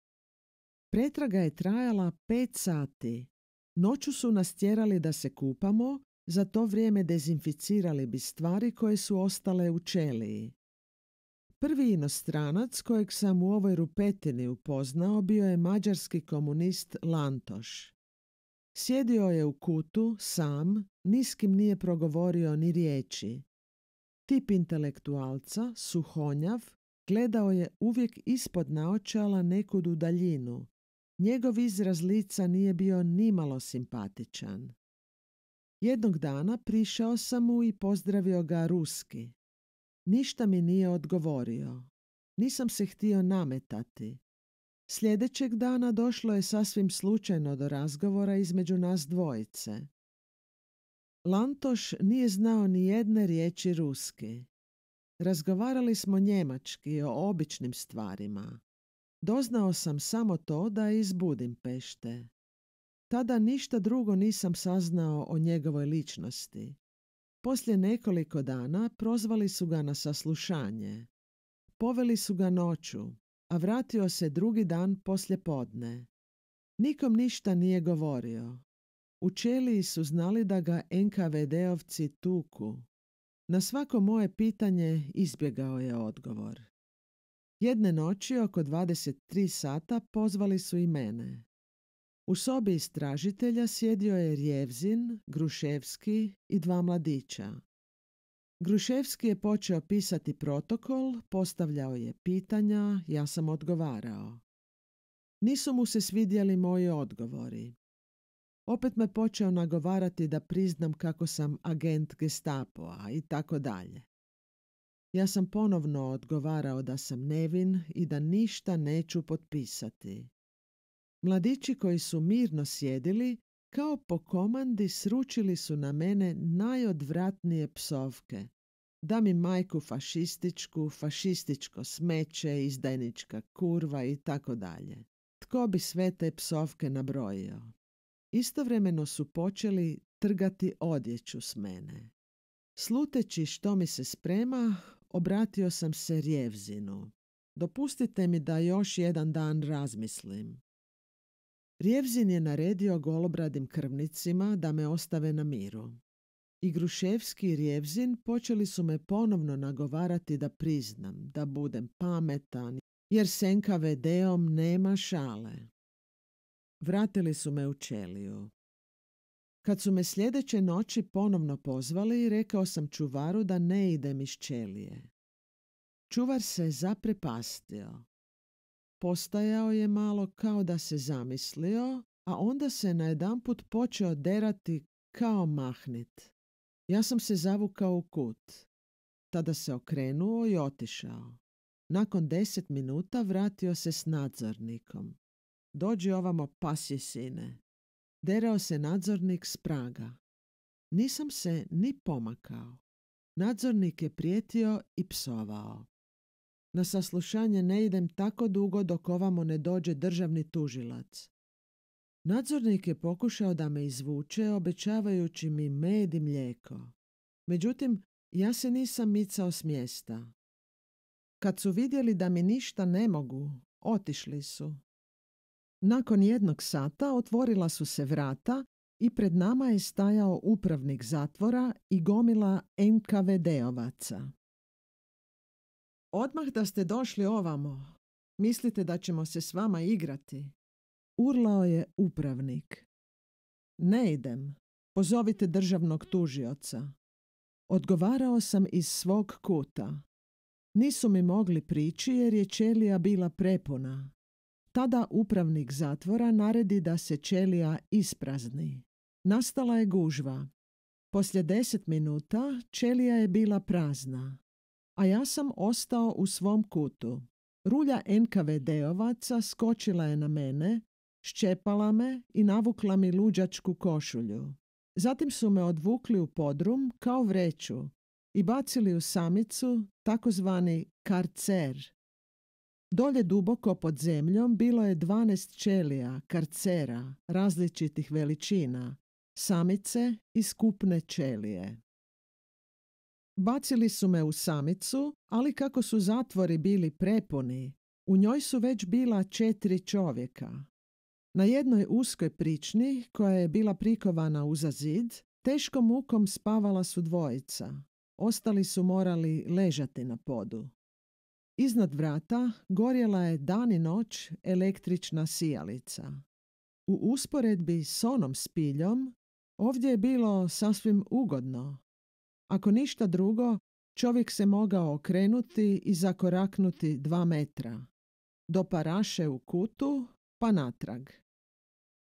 Pretraga je trajala pet sati. Noću su nas tjerali da se kupamo, za to vrijeme dezinficirali bi stvari koje su ostale u čeliji. Prvi inostranac kojeg sam u ovoj rupetini upoznao bio je mađarski komunist Lantoš. Sjedio je u kutu, sam, niskim nije progovorio ni riječi. Tip intelektualca, suhonjav, gledao je uvijek ispod naočala nekud u daljinu. Njegov izraz lica nije bio nimalo simpatičan. Jednog dana prišao sam mu i pozdravio ga ruski. Ništa mi nije odgovorio. Nisam se htio nametati. Sljedećeg dana došlo je sasvim slučajno do razgovora između nas dvojice. Lantoš nije znao ni jedne riječi ruski. Razgovarali smo njemački o običnim stvarima. Doznao sam samo to da je iz Budimpešte. Tada ništa drugo nisam saznao o njegovoj ličnosti. Poslije nekoliko dana prozvali su ga na saslušanje. Poveli su ga noću, a vratio se drugi dan poslje podne. Nikom ništa nije govorio. U Čeliji su znali da ga NKVD-ovci tuku. Na svako moje pitanje izbjegao je odgovor. Jedne noći oko 23 sata pozvali su i mene. U sobi istražitelja sjedio je Rjevzin, Gruševski i dva mladića. Gruševski je počeo pisati protokol, postavljao je pitanja, ja sam odgovarao. Nisu mu se svidjeli moji odgovori. Opet me počeo nagovarati da priznam kako sam agent gestapoa i tako dalje. Ja sam ponovno odgovarao da sam nevin i da ništa neću potpisati. Mladići koji su mirno sjedili, kao po komandi sručili su na mene najodvratnije psovke. Da mi majku fašističku, fašističko smeće, izdajnička kurva i tako dalje. Tko bi sve te psovke nabrojio? Istovremeno su počeli trgati odjeću s mene. Sluteći što mi se sprema, obratio sam se Rjevzinu. Dopustite mi da još jedan dan razmislim. Rijevzin je naredio golobradim krvnicima da me ostave na miru. I Gruševski i Rijevzin počeli su me ponovno nagovarati da priznam, da budem pametan, jer s NKVD-om nema šale. Vratili su me u čeliju. Kad su me sljedeće noći ponovno pozvali, rekao sam čuvaru da ne idem iz čelije. Čuvar se zaprepastio. Postajao je malo kao da se zamislio, a onda se najedanput počeo derati kao mahnit. Ja sam se zavukao u kut. Tada se okrenuo i otišao. Nakon deset minuta vratio se s nadzornikom. Dođi ovamo pasje sine. Derao se nadzornik s praga. Nisam se ni pomakao. Nadzornik je prijetio i psovao. Na saslušanje ne idem tako dugo dok ovamo ne dođe državni tužilac. Nadzornik je pokušao da me izvuče, obećavajući mi med i mlijeko. Međutim, ja se nisam micao s mjesta. Kad su vidjeli da mi ništa ne mogu, otišli su. Nakon jednog sata otvorila su se vrata i pred nama je stajao upravnik zatvora i gomila NKVD-ovaca. Odmah da ste došli ovamo. Mislite da ćemo se s vama igrati? Urlao je upravnik. Ne idem. Pozovite državnog tužioca. Odgovarao sam iz svog kuta. Nisu mi mogli prići jer je čelija bila prepuna. Tada upravnik zatvora naredi da se čelija isprazni. Nastala je gužva. Poslije deset minuta čelija je bila prazna a ja sam ostao u svom kutu. Rulja NKVD-ovaca skočila je na mene, ščepala me i navukla mi luđačku košulju. Zatim su me odvukli u podrum kao vreću i bacili u samicu, takozvani karcer. Dolje duboko pod zemljom bilo je dvanest čelija, karcera, različitih veličina, samice i skupne čelije. Bacili su me u samicu, ali kako su zatvori bili prepuni, u njoj su već bila četiri čovjeka. Na jednoj uskoj prični, koja je bila prikovana uza zid, teškom mukom spavala su dvojica. Ostali su morali ležati na podu. Iznad vrata gorjela je dan i noć električna sijalica. U usporedbi s onom spiljom, ovdje je bilo sasvim ugodno. Ako ništa drugo, čovjek se mogao okrenuti i zakoraknuti dva metra. Do paraše u kutu, pa natrag.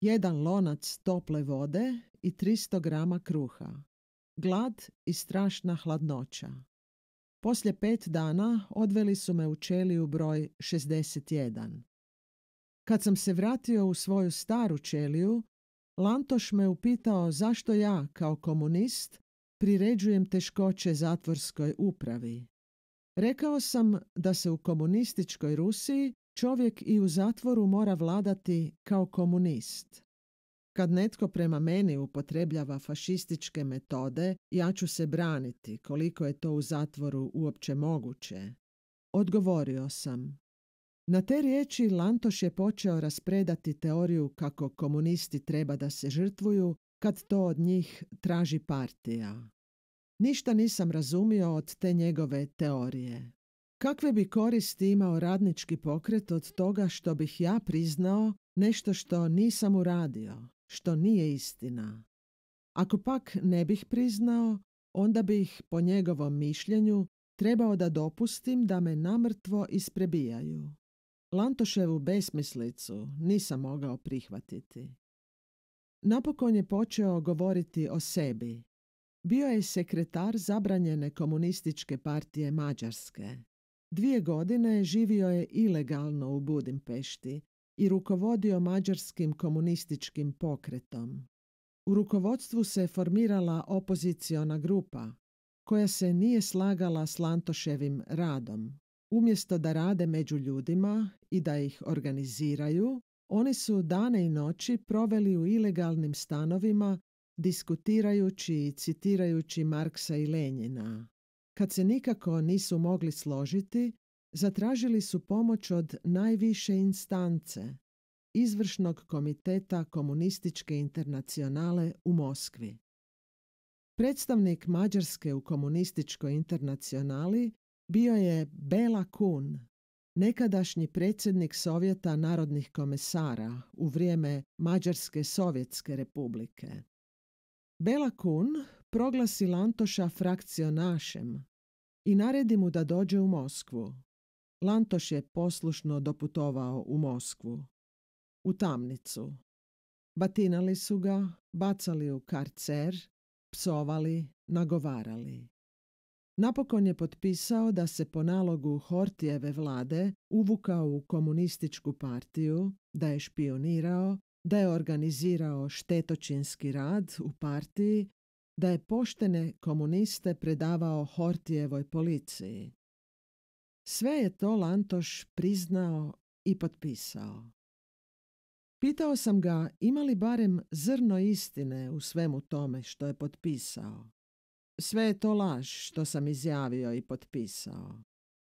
Jedan lonac tople vode i 300 grama kruha. Glad i strašna hladnoća. Poslije pet dana odveli su me u čeliju broj 61. Kad sam se vratio u svoju staru čeliju, Lantoš me upitao zašto ja, kao komunist, priređujem teškoće zatvorskoj upravi. Rekao sam da se u komunističkoj Rusiji čovjek i u zatvoru mora vladati kao komunist. Kad netko prema meni upotrebljava fašističke metode, ja ću se braniti koliko je to u zatvoru uopće moguće. Odgovorio sam. Na te riječi Lantoš je počeo raspredati teoriju kako komunisti treba da se žrtvuju kad to od njih traži partija. Ništa nisam razumio od te njegove teorije. Kakve bi koristi imao radnički pokret od toga što bih ja priznao nešto što nisam uradio, što nije istina? Ako pak ne bih priznao, onda bih, po njegovom mišljenju, trebao da dopustim da me namrtvo isprebijaju. Lantoševu besmislicu nisam mogao prihvatiti. Napokon je počeo govoriti o sebi. Bio je sekretar zabranjene komunističke partije Mađarske. Dvije godine živio je ilegalno u Budimpešti i rukovodio mađarskim komunističkim pokretom. U rukovodstvu se formirala opoziciona grupa koja se nije slagala s Lantoševim radom. Umjesto da rade među ljudima i da ih organiziraju, oni su dane i noći proveli u ilegalnim stanovima diskutirajući i citirajući Marksa i Lenjina. Kad se nikako nisu mogli složiti, zatražili su pomoć od najviše instance, izvršnog komiteta komunističke internacionale u Moskvi. Predstavnik Mađarske u komunističkoj internacionali bio je Bela Kun, nekadašnji predsjednik Sovjeta narodnih komesara u vrijeme Mađarske sovjetske republike. Bela Kun proglasi Lantoša frakcionašem i naredi mu da dođe u Moskvu. Lantoš je poslušno doputovao u Moskvu. U tamnicu. Batinali su ga, bacali u karcer, psovali, nagovarali. Napokon je potpisao da se po nalogu Hortijeve vlade uvukao u komunističku partiju, da je špionirao, da je organizirao štetočinski rad u partiji, da je poštene komuniste predavao Hortijevoj policiji. Sve je to Lantoš priznao i potpisao. Pitao sam ga ima li barem zrno istine u svemu tome što je potpisao. Sve je to laž što sam izjavio i potpisao.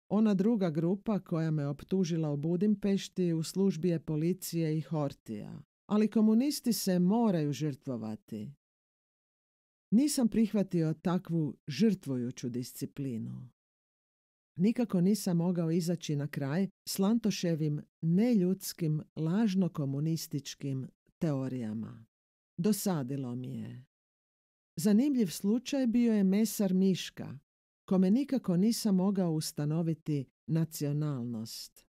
Ona druga grupa koja me optužila u Budimpešti u službi je policije i Hortija. Ali komunisti se moraju žrtvovati. Nisam prihvatio takvu žrtvujuću disciplinu. Nikako nisam mogao izaći na kraj s Lantoševim neljudskim, lažno-komunističkim teorijama. Dosadilo mi je. Zanimljiv slučaj bio je mesar Miška, kome nikako nisam mogao ustanoviti nacionalnost.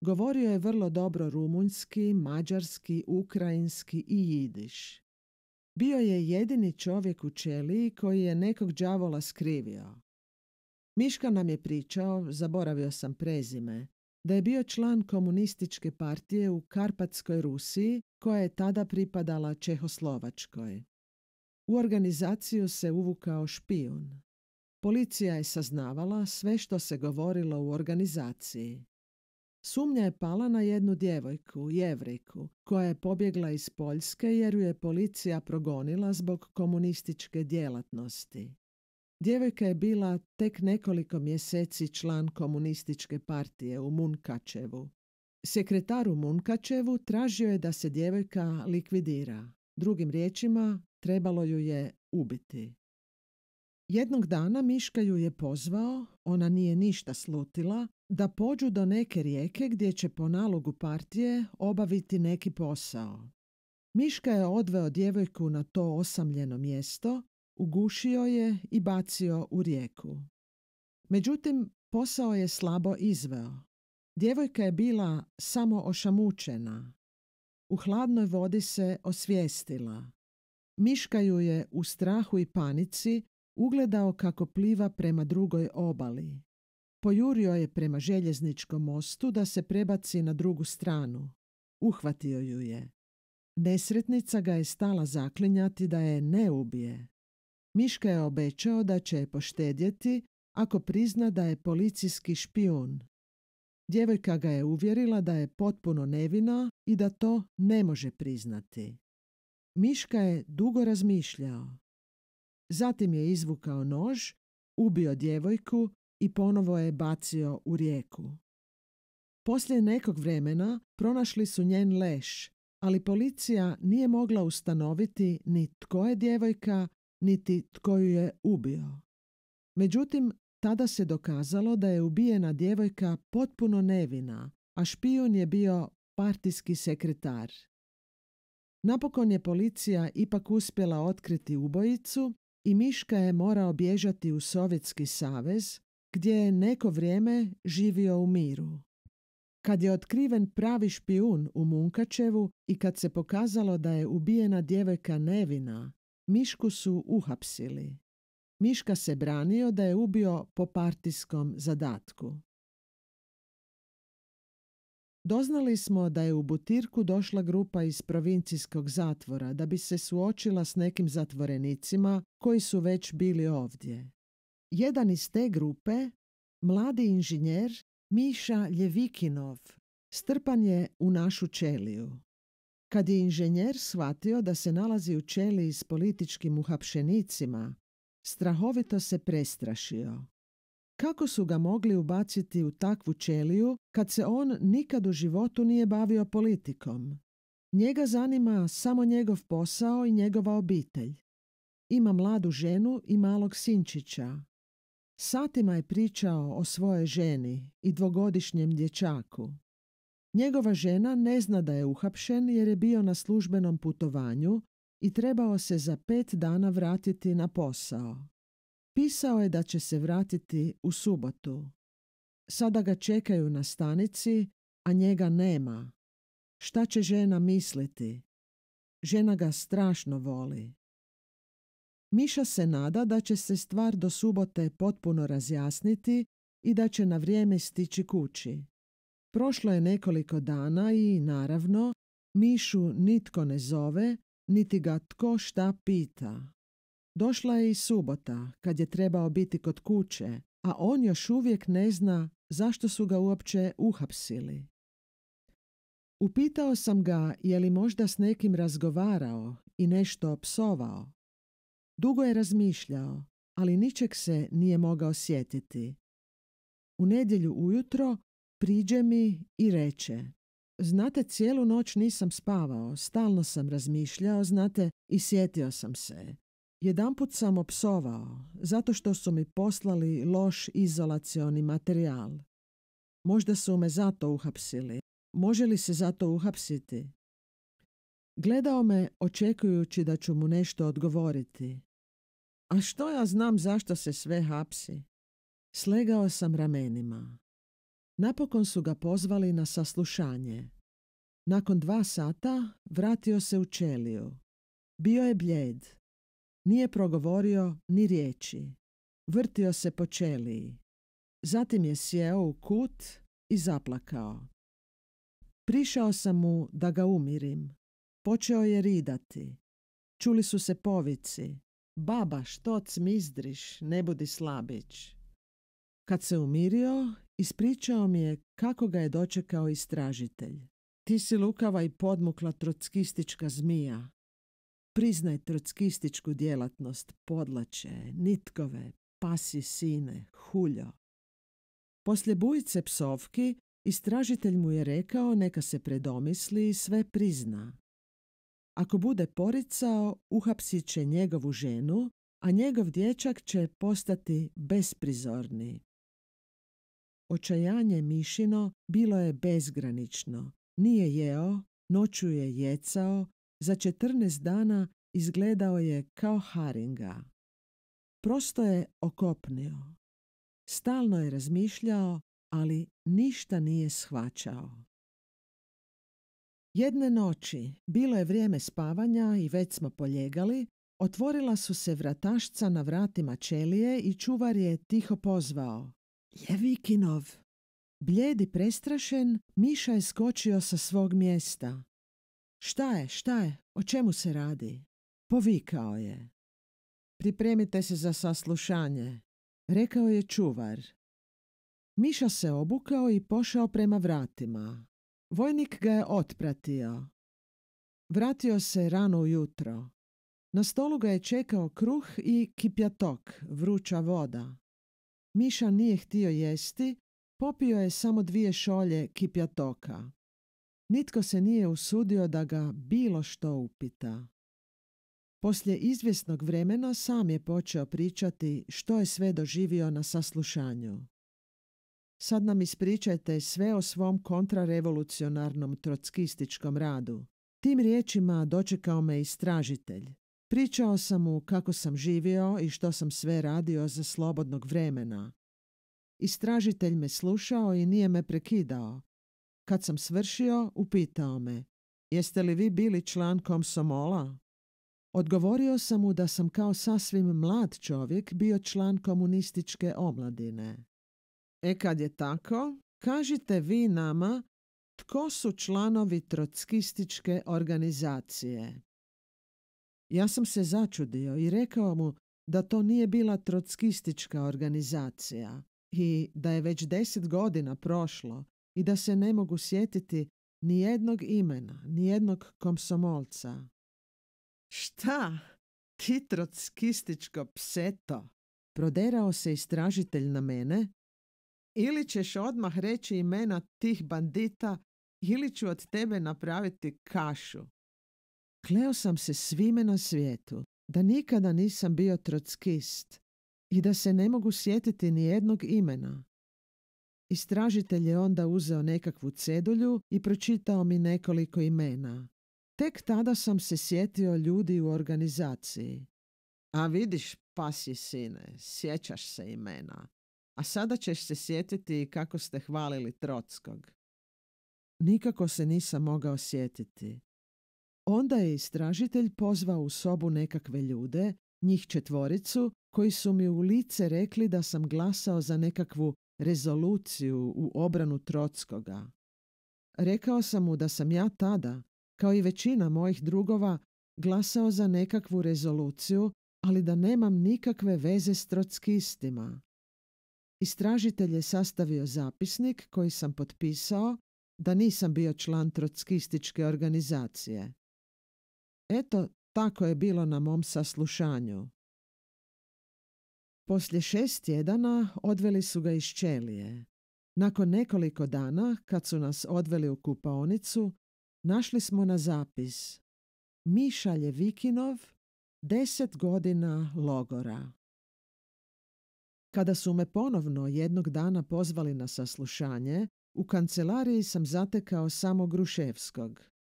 Govorio je vrlo dobro rumunjski, mađarski, ukrajinski i jidiš. Bio je jedini čovjek u čeliji koji je nekog đavola skrivio. Miška nam je pričao, zaboravio sam prezime, da je bio član komunističke partije u Karpatskoj Rusiji koja je tada pripadala Čehoslovačkoj. U organizaciju se uvukao špijun. Policija je saznavala sve što se govorilo u organizaciji. Sumnja je pala na jednu djevojku, Jevriku, koja je pobjegla iz Poljske jer ju je policija progonila zbog komunističke djelatnosti. Djevojka je bila tek nekoliko mjeseci član komunističke partije u Munkačevu. Sekretar u Munkačevu tražio je da se djevojka likvidira. Drugim riječima, trebalo ju je ubiti. Jednog dana Miška ju je pozvao, ona nije ništa slutila, da pođu do neke rijeke gdje će po nalogu partije obaviti neki posao. Miška je odveo djevojku na to osamljeno mjesto, ugušio je i bacio u rijeku. Međutim, posao je slabo izveo. Djevojka je bila samo ošamučena. U hladnoj vodi se osvijestila. Miška ju je u strahu i panici ugledao kako pliva prema drugoj obali. Pojurio je prema željezničkom mostu da se prebaci na drugu stranu. Uhvatio ju je. Nesretnica ga je stala zaklinjati da je ne ubije. Miška je obećao da će je poštedjeti ako prizna da je policijski špijun. Djevojka ga je uvjerila da je potpuno nevina i da to ne može priznati. Miška je dugo razmišljao. Zatim je izvukao nož, ubio djevojku i ponovo je bacio u rijeku. Poslije nekog vremena pronašli su njen leš, ali policija nije mogla ustanoviti ni tko je djevojka, niti tko ju je ubio. Međutim, tada se dokazalo da je ubijena djevojka potpuno nevina, a špijun je bio partijski sekretar. Napokon je policija ipak uspjela otkriti ubojicu i Miška je morao bježati u Sovjetski savez, gdje je neko vrijeme živio u miru. Kad je otkriven pravi špijun u Munkačevu i kad se pokazalo da je ubijena djevojka nevina, Mišku su uhapsili. Miška se branio da je ubio po partijskom zadatku. Doznali smo da je u Butirku došla grupa iz provincijskog zatvora da bi se suočila s nekim zatvorenicima koji su već bili ovdje. Jedan iz te grupe, mladi inženjer Miša Ljevikinov, strpan je u našu čeliju. Kad je inženjer shvatio da se nalazi u čeliji s političkim uhapšenicima, strahovito se prestrašio. Kako su ga mogli ubaciti u takvu čeliju kad se on nikad u životu nije bavio politikom? Njega zanima samo njegov posao i njegova obitelj. Ima mladu ženu i malog sinčića. Satima je pričao o svojoj ženi i dvogodišnjem dječaku. Njegova žena ne zna da je uhapšen jer je bio na službenom putovanju i trebao se za pet dana vratiti na posao. Pisao je da će se vratiti u subotu. Sada ga čekaju na stanici, a njega nema. Šta će žena misliti? Žena ga strašno voli. Miša se nada da će se stvar do subote potpuno razjasniti i da će na vrijeme stići kući. Prošlo je nekoliko dana i, naravno, Mišu nitko ne zove, niti ga tko šta pita. Došla je i subota, kad je trebao biti kod kuće, a on još uvijek ne zna zašto su ga uopće uhapsili. Upitao sam ga je li možda s nekim razgovarao i nešto opsovao. Dugo je razmišljao, ali ničeg se nije mogao sjetiti. U nedjelju ujutro priđe mi i reče Znate, cijelu noć nisam spavao, stalno sam razmišljao, znate, i sjetio sam se. Jedanput sam opsovao, zato što su mi poslali loš izolacioni materijal. Možda su me zato uhapsili. Može li se zato uhapsiti? Gledao me očekujući da ću mu nešto odgovoriti. A što ja znam zašto se sve hapsi? Slegao sam ramenima. Napokon su ga pozvali na saslušanje. Nakon dva sata vratio se u čeliju. Bio je bljed. Nije progovorio ni riječi. Vrtio se po čeliji. Zatim je sjeo u kut i zaplakao. Prišao sam mu da ga umirim. Počeo je ridati. Čuli su se povici. Baba, što cmizdriš, ne budi slabić. Kad se umirio, ispričao mi je kako ga je dočekao istražitelj. Ti si lukava i podmukla trockistička zmija. Priznaj trockističku djelatnost, podlače, nitkove, pasi sine, huljo. Poslije bujice psovki, istražitelj mu je rekao neka se predomisli i sve prizna. Ako bude poricao, uhapsit će njegovu ženu, a njegov dječak će postati besprizorni. Očajanje mišino bilo je bezgranično. Nije jeo, noću je jecao, za četrnaest dana izgledao je kao haringa. Prosto je okopnio. Stalno je razmišljao, ali ništa nije shvaćao. Jedne noći, bilo je vrijeme spavanja i već smo poljegali, otvorila su se vratašca na vratima čelije i čuvar je tiho pozvao. Ljevikinov! Bljedi prestrašen, Miša je skočio sa svog mjesta. Šta je, šta je, o čemu se radi? Povikao je. Pripremite se za saslušanje, rekao je čuvar. Miša se obukao i pošao prema vratima. Vojnik ga je otpratio. Vratio se rano ujutro. Na stolu ga je čekao kruh i kipjatok, vruća voda. Miša nije htio jesti, popio je samo dvije šolje kipjatoka. Nitko se nije usudio da ga bilo što upita. Poslije izvjesnog vremena sam je počeo pričati što je sve doživio na saslušanju. Sad nam ispričajte sve o svom kontrarevolucionarnom trockističkom radu. Tim riječima dočekao me istražitelj. Pričao sam mu kako sam živio i što sam sve radio za slobodnog vremena. Istražitelj me slušao i nije me prekidao. Kad sam svršio, upitao me, jeste li vi bili član komsomola? Odgovorio sam mu da sam kao sasvim mlad čovjek bio član komunističke omladine. E kad je tako, kažite vi nama tko su članovi trockističke organizacije. Ja sam se začudio i rekao mu da to nije bila trockistička organizacija i da je već deset godina prošlo i da se ne mogu sjetiti ni jednog imena, ni jednog komsomolca. Šta? Ti trockističko pseto? Proderao se istražitelj na mene. Ili ćeš odmah reći imena tih bandita ili ću od tebe napraviti kašu. Kleo sam se svime na svijetu da nikada nisam bio trockist i da se ne mogu sjetiti ni jednog imena. Istražitelj je onda uzeo nekakvu cedulju i pročitao mi nekoliko imena. Tek tada sam se sjetio ljudi u organizaciji. A vidiš, pasi sine, sjećaš se imena. A sada ćeš se sjetiti kako ste hvalili Trockog. Nikako se nisam mogao sjetiti. Onda je istražitelj pozvao u sobu nekakve ljude, njih četvoricu, koji su mi u lice rekli da sam glasao za nekakvu rezoluciju u obranu Trockoga. Rekao sam mu da sam ja tada, kao i većina mojih drugova, glasao za nekakvu rezoluciju, ali da nemam nikakve veze s trockistima. Istražitelj je sastavio zapisnik koji sam potpisao da nisam bio član trockističke organizacije. Eto, tako je bilo na mom saslušanju. Poslije šest tjedana odveli su ga iz čelije. Nakon nekoliko dana, kad su nas odveli u kupaonicu, našli smo na zapis Miša Ljevikinov, deset godina logora. Kada su me ponovno jednog dana pozvali na saslušanje, u kancelariji sam zatekao samo Gruševskog.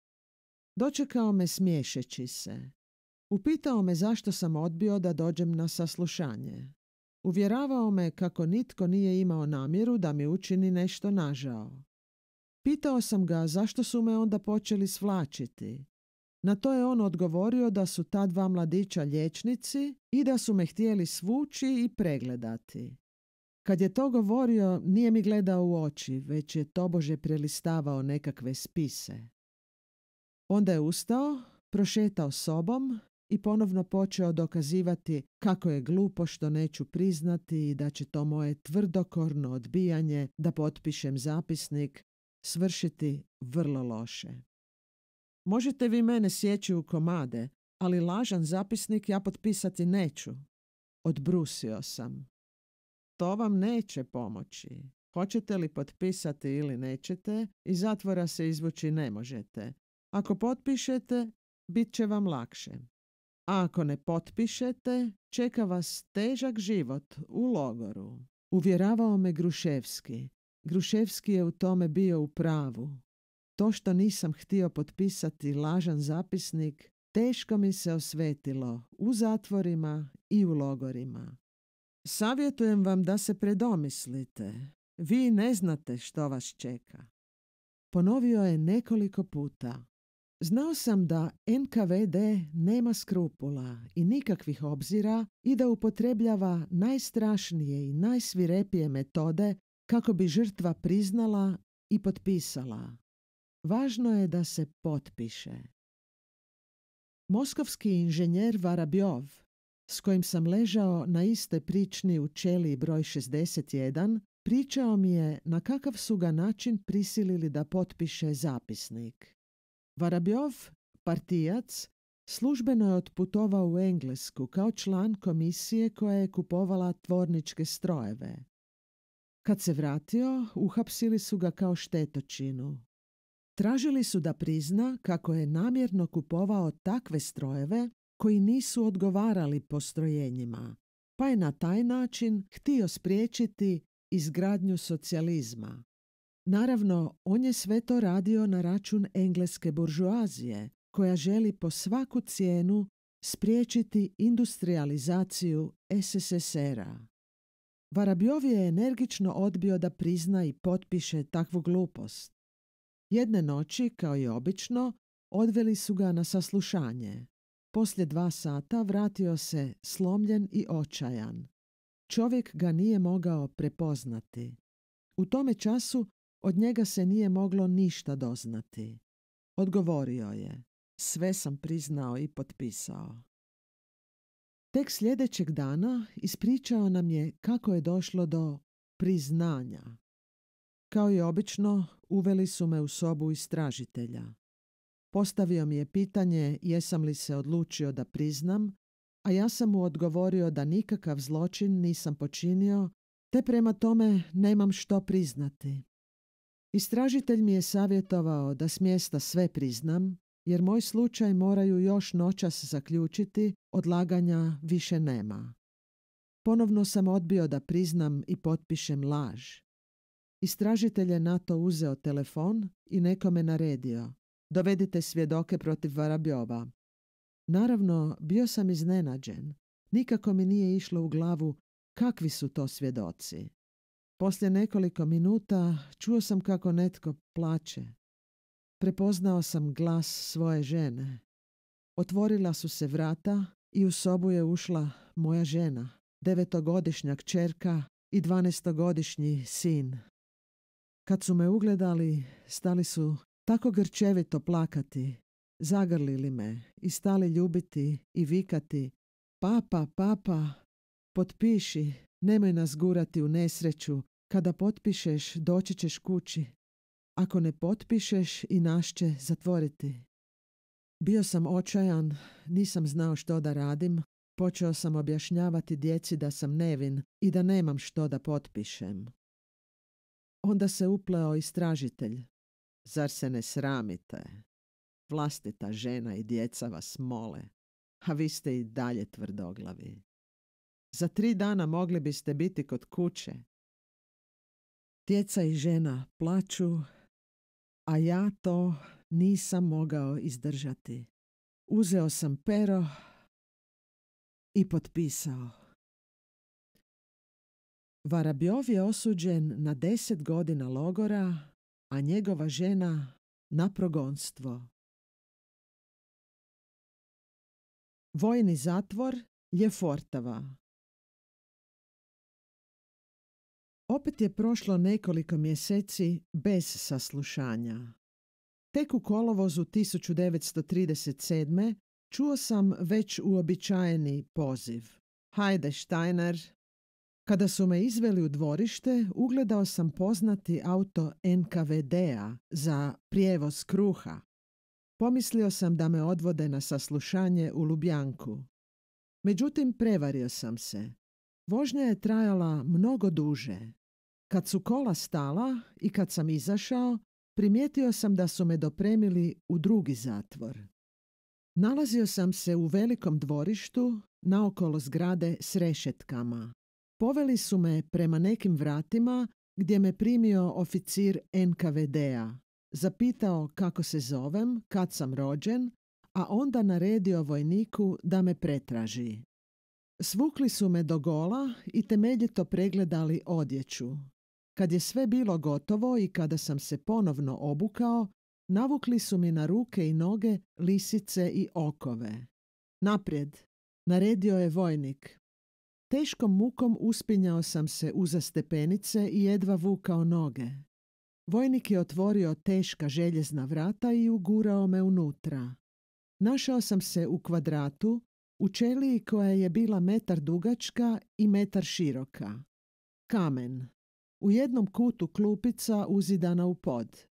Dočekao me smiješeći se. Upitao me zašto sam odbio da dođem na saslušanje. Uvjeravao me kako nitko nije imao namjeru da mi učini nešto nažao. Pitao sam ga zašto su me onda počeli svlačiti. Na to je on odgovorio da su ta dva mladića liječnici i da su me htjeli svući i pregledati. Kad je to govorio, nije mi gledao u oči, već je tobože prelistavao nekakve spise. Onda je ustao, prošetao sobom i ponovno počeo dokazivati kako je glupo što neću priznati i da će to moje tvrdokorno odbijanje da potpišem zapisnik svršiti vrlo loše. Možete vi mene sjeći u komade, ali lažan zapisnik ja potpisati neću. Odbrusio sam. To vam neće pomoći. Hoćete li potpisati ili nećete, iz zatvora se izvući ne možete. Ako potpišete, bit će vam lakše. A ako ne potpišete, čeka vas težak život u logoru. Uvjeravao me Gruševski. Gruševski je u tome bio u pravu. To što nisam htio potpisati lažan zapisnik, teško mi se osvetilo u zatvorima i u logorima. Savjetujem vam da se predomislite. Vi ne znate što vas čeka. Ponovio je nekoliko puta. Znao sam da NKVD nema skrupula i nikakvih obzira i da upotrebljava najstrašnije i najsvirepije metode kako bi žrtva priznala i potpisala. Važno je da se potpiše. Moskovski inženjer Varabjov, s kojim sam ležao na iste prični u čeli broj 61, pričao mi je na kakav su ga način prisilili da potpiše zapisnik. Varabjov, partijac, službeno je otputovao u Englesku kao član komisije koja je kupovala tvorničke strojeve. Kad se vratio, uhapsili su ga kao štetočinu. Tražili su da prizna kako je namjerno kupovao takve strojeve koji nisu odgovarali postrojenjima, pa je na taj način htio spriječiti izgradnju socijalizma. Naravno, on je sve to radio na račun engleske buržuazije, koja želi po svaku cijenu spriječiti industrializaciju SSSR-a. Varabjov je energično odbio da prizna i potpiše takvu glupost. Jedne noći, kao i obično, odveli su ga na saslušanje. Poslije dva sata vratio se slomljen i očajan. Čovjek ga nije mogao prepoznati. U tome času od njega se nije moglo ništa doznati. Odgovorio je. Sve sam priznao i potpisao. Tek sljedećeg dana ispričao nam je kako je došlo do priznanja. Kao i obično, uveli su me u sobu istražitelja. Postavio mi je pitanje jesam li se odlučio da priznam, a ja sam mu odgovorio da nikakav zločin nisam počinio, te prema tome nemam što priznati. Istražitelj mi je savjetovao da smjesta sve priznam, jer moj slučaj moraju još noćas zaključiti, odlaganja više nema. Ponovno sam odbio da priznam i potpišem laž. Istražitelj je na to uzeo telefon i nekome naredio. Dovedite svjedoke protiv Varabjova. Naravno, bio sam iznenađen. Nikako mi nije išlo u glavu kakvi su to svjedoci. Poslije nekoliko minuta čuo sam kako netko plače. Prepoznao sam glas svoje žene. Otvorila su se vrata i u sobu je ušla moja žena, devetogodišnja kćerka i dvanestogodišnji sin. Kad su me ugledali, stali su tako grčevito plakati, zagrlili me i stali ljubiti i vikati Papa, papa, potpiši, nemoj nas gurati u nesreću, kada potpišeš doći ćeš kući. Ako ne potpišeš i naš će zatvoriti. Bio sam očajan, nisam znao što da radim, počeo sam objašnjavati djeci da sam nevin i da nemam što da potpišem. Onda se upleo istražitelj. Zar se ne sramite? Vlastita žena i djeca vas mole, a vi ste i dalje tvrdoglavi. Za tri dana mogli biste biti kod kuće. Djeca i žena plaću, a ja to nisam mogao izdržati. Uzeo sam pero i potpisao. Varabjov je osuđen na deset godina logora, a njegova žena na progonstvo. Vojni zatvor Ljefortava Opet je prošlo nekoliko mjeseci bez saslušanja. Tek u kolovozu 1937. čuo sam već uobičajeni poziv. Hajde, Steiner. Kada su me izveli u dvorište, ugledao sam poznati auto NKVD-a za prijevoz kruha. Pomislio sam da me odvode na saslušanje u Lubjanku. Međutim, prevario sam se. Vožnja je trajala mnogo duže. Kad su kola stala i kad sam izašao, primijetio sam da su me dopremili u drugi zatvor. Nalazio sam se u velikom dvorištu, naokolo zgrade s rešetkama. Poveli su me prema nekim vratima gdje me primio oficir NKVD-a. Zapitao kako se zovem, kad sam rođen, a onda naredio vojniku da me pretraži. Svukli su me do gola i temeljito pregledali odjeću. Kad je sve bilo gotovo i kada sam se ponovno obukao, navukli su mi na ruke i noge lisice i okove. Naprijed, naredio je vojnik. Teškom mukom uspinjao sam se uza stepenice i jedva vukao noge. Vojnik je otvorio teška željezna vrata i ugurao me unutra. Našao sam se u kvadratu, u čeliji koja je bila metar dugačka i metar široka. Kamen. U jednom kutu klupica uzidana u pod.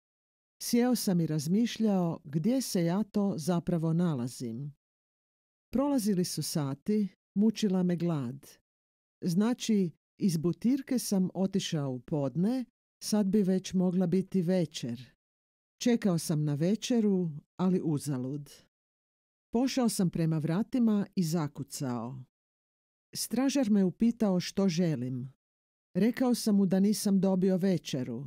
Sjeo sam i razmišljao gdje se ja to zapravo nalazim. Prolazili su sati, mučila me glad. Znači, iz butirke sam otišao u podne, sad bi već mogla biti večer. Čekao sam na večeru, ali uzalud. Pošao sam prema vratima i zakucao. Stražar me upitao što želim. Rekao sam mu da nisam dobio večeru.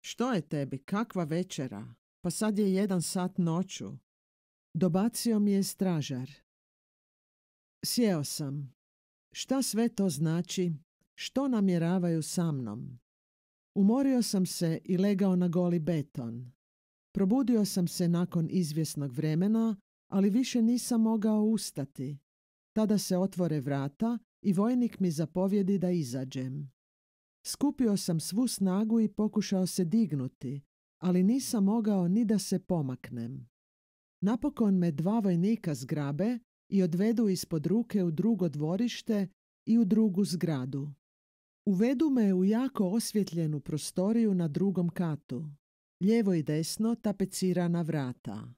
Što je tebi, kakva večera? Pa sad je jedan sat noću. Dobacio mi je stražar. Sjeo sam. Šta sve to znači? Što namjeravaju sa mnom? Umorio sam se i legao na goli beton. Probudio sam se nakon izvjesnog vremena, ali više nisam mogao ustati. Tada se otvore vrata i vojnik mi zapovjedi da izađem. Skupio sam svu snagu i pokušao se dignuti, ali nisam mogao ni da se pomaknem. Napokon me dva vojnika zgrabe i odvedu ispod ruke u drugo dvorište i u drugu zgradu. Uvedu me u jako osvjetljenu prostoriju na drugom katu. Lijevo i desno tapecirana vrata.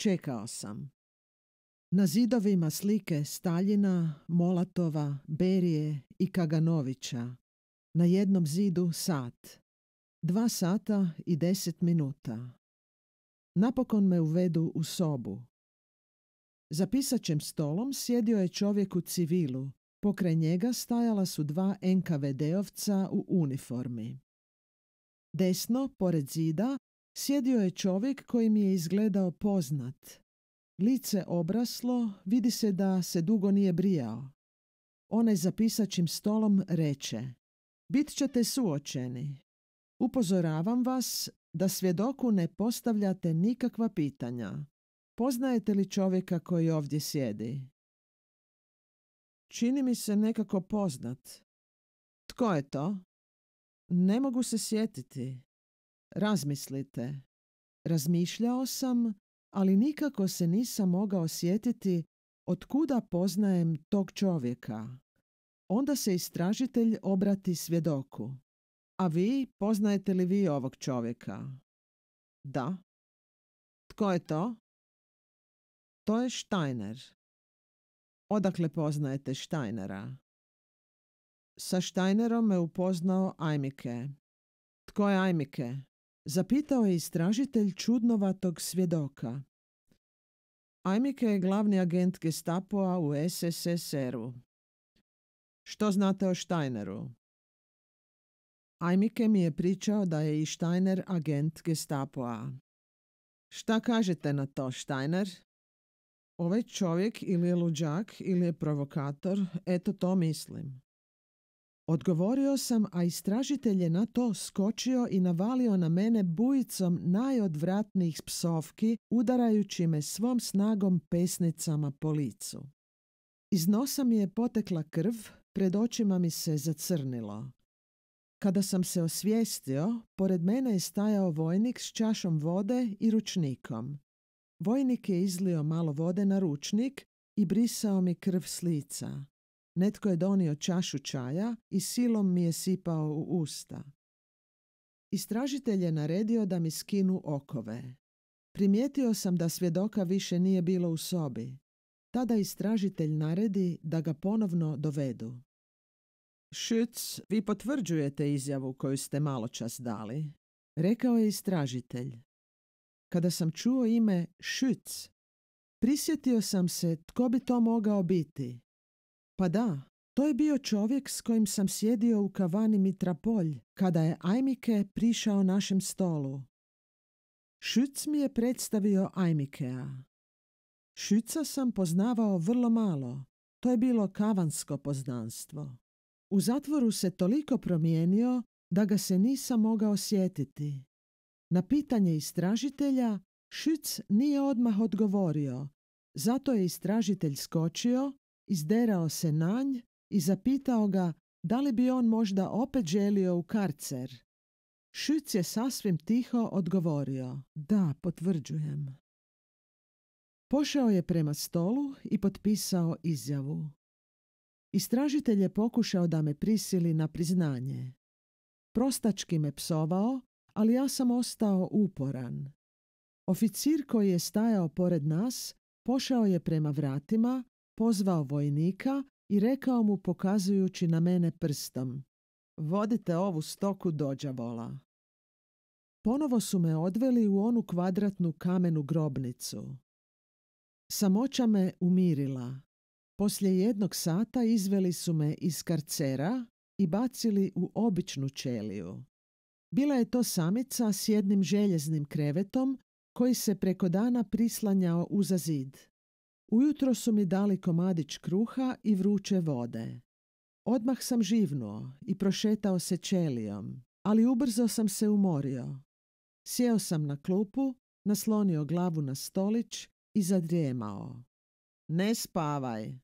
Čekao sam. Na zidovima slike Staljina, Molatova, Berije i Kaganovića. Na jednom zidu sat. Dva sata i deset minuta. Napokon me uvedu u sobu. Za pisaćem stolom sjedio je čovjek u civilu. Pokraj njega stajala su dva NKVD-ovca u uniformi. Desno, pored zida, sjedio je čovjek koji mi je izgledao poznat. Lice obraslo, vidi se da se dugo nije brijao. Onaj za pisaćim stolom reče Bit ćete suočeni. Upozoravam vas da svjedoku ne postavljate nikakva pitanja. Poznajete li čovjeka koji ovdje sjedi? Čini mi se nekako poznat. Tko je to? Ne mogu se sjetiti. Razmislite. Razmišljao sam, ali nikako se nisam mogao sjetiti od kuda poznajem tog čovjeka. Onda se istražitelj obrati svjedoku. A vi, poznajete li vi ovog čovjeka? Da. Tko je to? To je Steiner. Odakle poznajete Steinera? Sa Steinerom me upoznao Ajmike. Tko je Ajmike? Zapitao je istražitelj čudnovatog svjedoka. Ajmike je glavni agent Gestapoa u SSSR-u. Što znate o Steineru? Ajmike mi je pričao da je i Steiner agent Gestapoa. Šta kažete na to, Steiner? Ovaj čovjek ili je luđak ili je provokator, eto to mislim. Odgovorio sam, a istražitelj je na to skočio i navalio na mene bujicom najodvratnijih psovki, udarajući me svom snagom pesnicama po licu. Iz nosa mi je potekla krv, pred očima mi se zacrnilo. Kada sam se osvijestio, pored mene je stajao vojnik s čašom vode i ručnikom. Vojnik je izlio malo vode na ručnik i brisao mi krv s lica. Netko je donio čašu čaja i silom mi je sipao u usta. Istražitelj je naredio da mi skinu okove. Primijetio sam da svjedoka više nije bilo u sobi. Tada istražitelj naredi da ga ponovno dovedu. Šuc, vi potvrđujete izjavu koju ste malo čas dali, rekao je istražitelj. Kada sam čuo ime Šuc, prisjetio sam se tko bi to mogao biti. Pa da, to je bio čovjek s kojim sam sjedio u kavani Mitrapolj kada je Ajmike prišao našem stolu. Šuc mi je predstavio Ajmikea. Šuca sam poznavao vrlo malo. To je bilo kavansko poznanstvo. U zatvoru se toliko promijenio da ga se nisam mogao sjetiti. Na pitanje istražitelja Šuc nije odmah odgovorio. Zato je istražitelj skočio, izderao se nanj i zapitao ga da li bi on možda opet želio u karcer. Šuc je sasvim tiho odgovorio. Da, potvrđujem. Pošao je prema stolu i potpisao izjavu. Istražitelj je pokušao da me prisili na priznanje. Prostački me psovao, ali ja sam ostao uporan. Oficir koji je stajao pored nas pošao je prema vratima, pozvao vojnika i rekao mu pokazujući na mene prstom. Vodite ovu stoku dođavola. Ponovo su me odveli u onu kvadratnu kamenu grobnicu. Samoća me umirila. Poslije jednog sata izveli su me iz karcera i bacili u običnu čeliju. Bila je to samica s jednim željeznim krevetom koji se preko dana prislanjao uza zid. Ujutro su mi dali komadić kruha i vruće vode. Odmah sam živnuo i prošetao se čelijom, ali ubrzo sam se umorio. Sjeo sam na klupu, naslonio glavu na stolić i zadrijemao. Ne spavaj!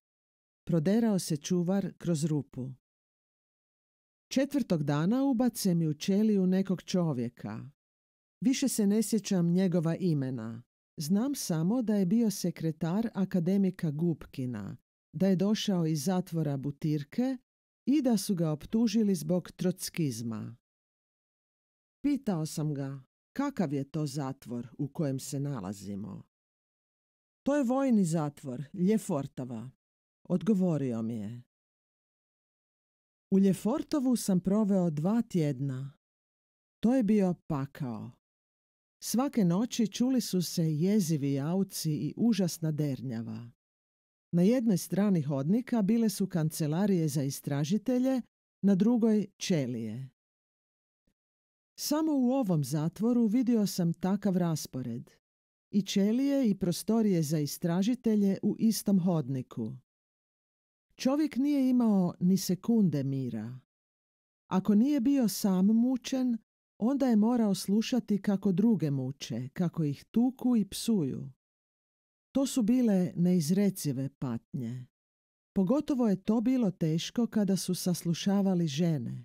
Proderao se čuvar kroz rupu. Četvrtog dana ubace mi u čeliju nekog čovjeka. Više se ne sjećam njegova imena. Znam samo da je bio sekretar akademika Gupkina, da je došao iz zatvora Butirke i da su ga optužili zbog trockizma. Pitao sam ga kakav je to zatvor u kojem se nalazimo. To je vojni zatvor, Ljefortava, odgovorio mi je. U Ljefortovu sam proveo dva tjedna. To je bio pakao. Svake noći čuli su se jezivi jauci i užasna dernjava. Na jednoj strani hodnika bile su kancelarije za istražitelje, na drugoj čelije. Samo u ovom zatvoru vidio sam takav raspored. I čelije i prostorije za istražitelje u istom hodniku. Čovjek nije imao ni sekunde mira. Ako nije bio sam mučen, onda je morao slušati kako druge muče, kako ih tuku i psuju. To su bile neizrecive patnje. Pogotovo je to bilo teško kada su saslušavali žene.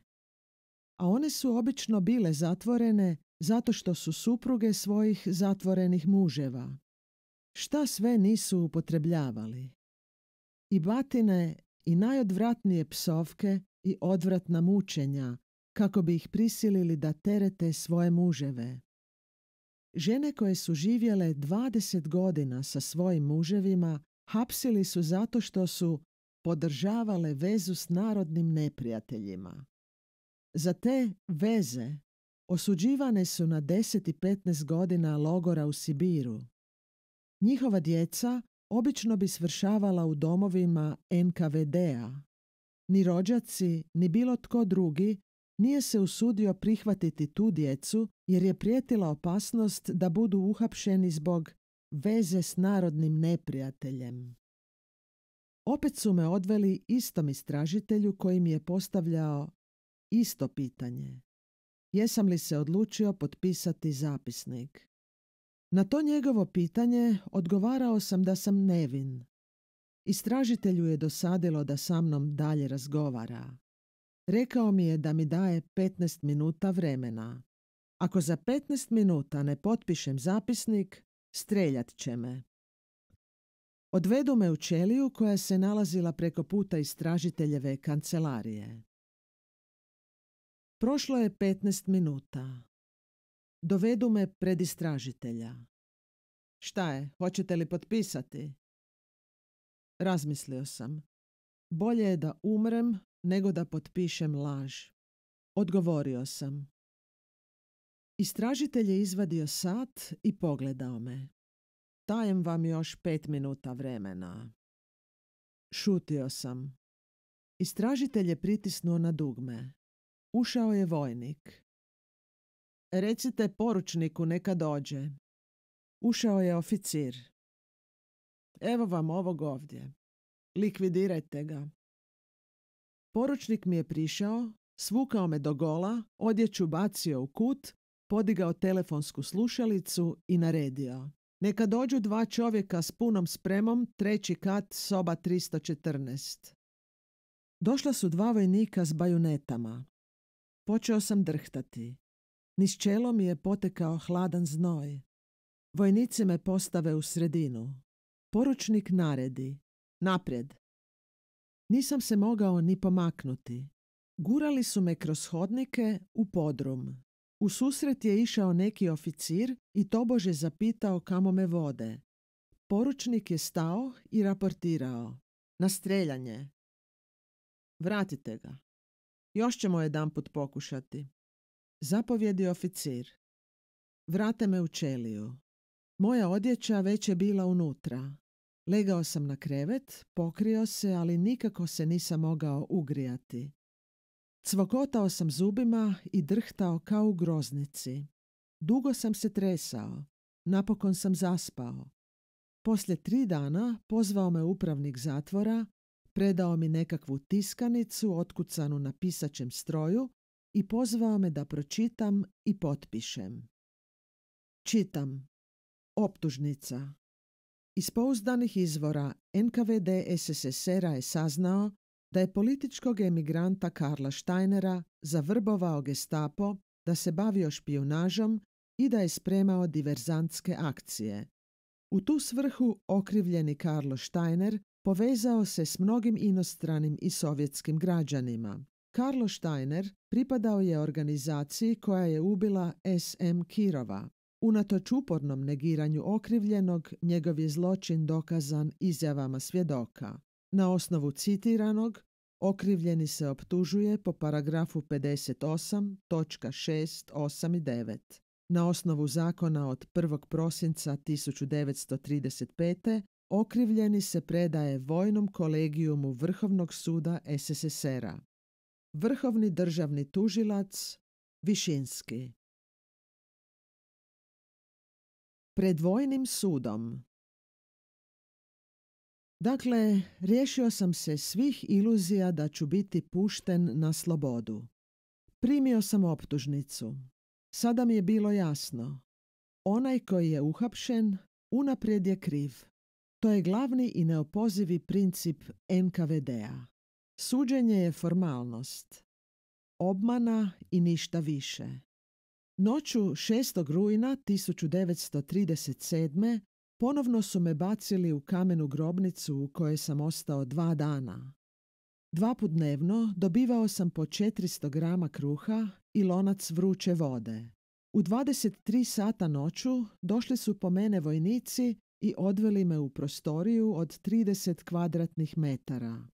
A one su obično bile zatvorene zato što su supruge svojih zatvorenih muževa. Šta sve nisu upotrebljavali? I batine i najodvratnije psovke i odvratna mučenja kako bi ih prisilili da terete svoje muževe. Žene koje su živjele 20 godina sa svojim muževima hapsili su zato što su podržavale vezu s narodnim neprijateljima. Za te veze osuđivane su na 10 i 15 godina logora u Sibiru. Njihova djeca obično bi svršavala u domovima NKVD-a. Ni rođaci, ni bilo tko drugi nije se usudio prihvatiti tu djecu jer je prijetila opasnost da budu uhapšeni zbog veze s narodnim neprijateljem. Opet su me odveli istom istražitelju koji mi je postavljao isto pitanje. Jesam li se odlučio potpisati zapisnik? Na to njegovo pitanje odgovarao sam da sam nevin. Istražitelju je dosadilo da sa mnom dalje razgovara. Rekao mi je da mi daje 15 minuta vremena. Ako za 15 minuta ne potpišem zapisnik, streljat će me. Odvedu me u ćeliju koja se nalazila preko puta istražiteljeve kancelarije. Prošlo je 15 minuta. Dovedu me pred istražitelja. Šta je, hoćete li potpisati? Razmislio sam. Bolje je da umrem nego da potpišem laž. Odgovorio sam. Istražitelj je izvadio sat i pogledao me. Dajem vam još pet minuta vremena. Šutio sam. Istražitelj je pritisnuo na dugme. Ušao je vojnik. Recite poručniku neka dođe. Ušao je oficir. Evo vam ovog ovdje. Likvidirajte ga. Poručnik mi je prišao, svukao me do gola, odjeću bacio u kut, podigao telefonsku slušalicu i naredio. Neka dođu dva čovjeka s punom spremom, treći kat, soba 314. Došla su dva vojnika s bajunetama. Počeo sam drhtati. Niz čelo mi je potekao hladan znoj. Vojnici me postave u sredinu. Poručnik naredi. Naprijed. Nisam se mogao ni pomaknuti. Gurali su me kroz hodnike u podrum. U susret je išao neki oficir i tobože zapitao kamo me vode. Poručnik je stao i raportirao. Na streljanje. Vratite ga. Još ćemo jedanput pokušati. Zapovjedi oficir. Vrate me u čeliju. Moja odjeća već je bila unutra. Legao sam na krevet, pokrio se, ali nikako se nisam mogao ugrijati. Cvokotao sam zubima i drhtao kao u groznici. Dugo sam se tresao. Napokon sam zaspao. Poslije tri dana pozvao me upravnik zatvora, predao mi nekakvu tiskanicu otkucanu na pisaćem stroju i pozvao me da pročitam i potpišem. Čitam. Optužnica. Iz pouzdanih izvora NKVD SSSR-a je saznao da je političkog emigranta Karla Steinera zavrbovao gestapo da se bavio špijunažom i da je spremao diverzantske akcije. U tu svrhu okrivljeni Karlo Steiner povezao se s mnogim inostranim i sovjetskim građanima. Karlo Steiner pripadao je organizaciji koja je ubila SM Kirova. Unatoč upornom negiranju okrivljenog, njegov je zločin dokazan izjavama svjedoka. Na osnovu citiranog, okrivljeni se optužuje po paragrafu 58, točka 6, 8 i 9. Na osnovu zakona od 1. prosinca 1935. okrivljeni se predaje Vojnom kolegijumu Vrhovnog suda SSSR-a. Vrhovni državni tužilac Višinski. Pred vojnim sudom Dakle, riješio sam se svih iluzija da ću biti pušten na slobodu. Primio sam optužnicu. Sada mi je bilo jasno. Onaj koji je uhapšen, unaprijed je kriv. To je glavni i neopozivi princip NKVD-a. Suđenje je formalnost. Obmana i ništa više. Noću 6. rujna 1937. Ponovno su me bacili u kamenu grobnicu u kojoj sam ostao dva dana. Dva put dnevno dobivao sam po 400 grama kruha i lonac vruće vode. U 23 sata noću došli su po mene vojnici i odveli me u prostoriju od 30 kvadratnih metara.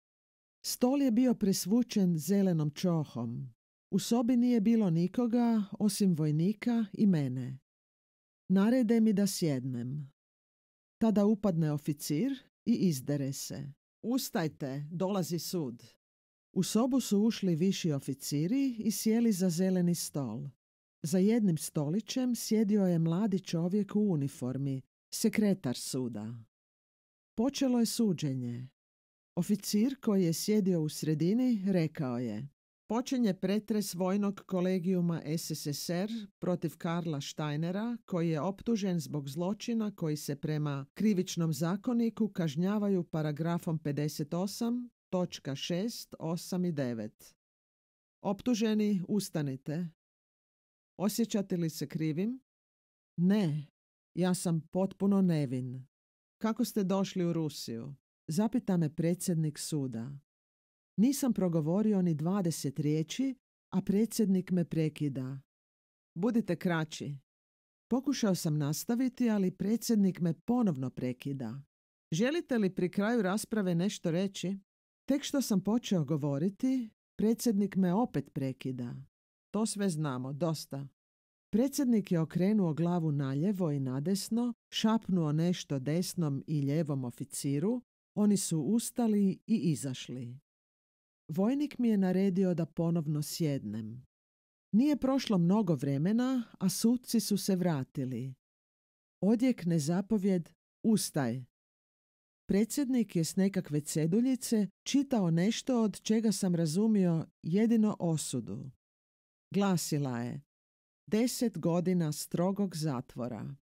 Stol je bio presvučen zelenom čohom. U sobi nije bilo nikoga osim vojnika i mene. Narede mi da sjednem. Tada upadne oficir i izdere se. Ustajte, dolazi sud. U sobu su ušli viši oficiri i sjeli za zeleni stol. Za jednim stolićem sjedio je mladi čovjek u uniformi, sekretar suda. Počelo je suđenje. Oficir koji je sjedio u sredini rekao je Počinje pretres vojnog kolegijuma SSSR protiv Karla Steinera koji je optužen zbog zločina koji se prema krivičnom zakoniku kažnjavaju paragrafom 58, točka 6, 8 i 9. Optuženi, ustanite. Osjećate li se krivim? Ne, ja sam potpuno nevin. Kako ste došli u Rusiju? Zapita me predsjednik suda. Nisam progovorio ni dvadeset riječi, a predsjednik me prekida. Budite kraći. Pokušao sam nastaviti, ali predsjednik me ponovno prekida. Želite li pri kraju rasprave nešto reći? Tek što sam počeo govoriti, predsjednik me opet prekida. To sve znamo, dosta. Predsjednik je okrenuo glavu naljevo i nadesno, šapnuo nešto desnom i ljevom oficiru, oni su ustali i izašli. Vojnik mi je naredio da ponovno sjednem. Nije prošlo mnogo vremena, a sudci su se vratili. Odjek zapovjed ustaj. Predsjednik je s nekakve ceduljice čitao nešto od čega sam razumio jedino osudu. Glasila je deset godina strogog zatvora.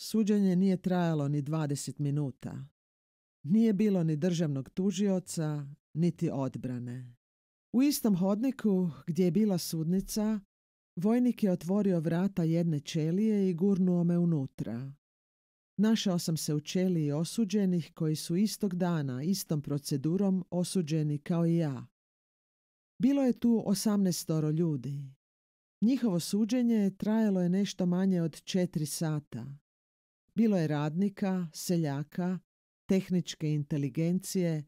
Suđenje nije trajalo ni dvadeset minuta. Nije bilo ni državnog tužioca, niti odbrane. U istom hodniku gdje je bila sudnica, vojnik je otvorio vrata jedne čelije i gurnuo me unutra. Našao sam se u čeliji osuđenih koji su istog dana, istom procedurom osuđeni kao i ja. Bilo je tu osamnestoro ljudi. Njihovo suđenje trajalo je nešto manje od četiri sata. Bilo je radnika, seljaka, tehničke inteligencije,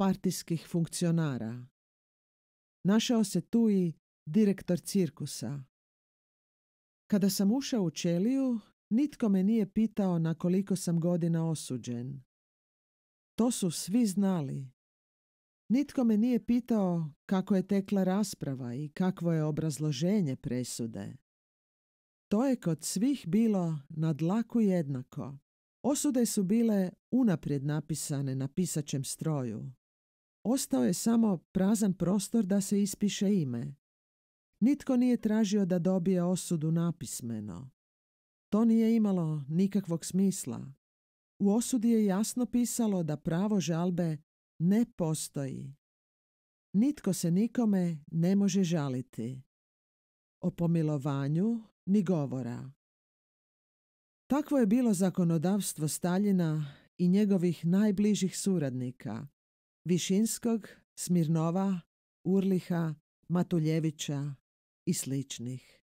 partijskih funkcionara. Našao se tu i direktor cirkusa. Kada sam ušao u čeliju, nitko me nije pitao na koliko sam godina osuđen. To su svi znali. Nitko me nije pitao kako je tekla rasprava i kakvo je obrazloženje presude. To je kod svih bilo na dlaku jednako. Osude su bile unaprijed napisane na pisaćem stroju. Ostao je samo prazan prostor da se ispiše ime. Nitko nije tražio da dobije osudu napismeno. To nije imalo nikakvog smisla. U osudi je jasno pisalo da pravo žalbe ne postoji. Nitko se nikome ne može žaliti. O pomilovanju ni govora. Takvo je bilo zakonodavstvo Staljina i njegovih najbližih suradnika, Višinskog, Smirnova, Urliha, Matuljevića i sličnih.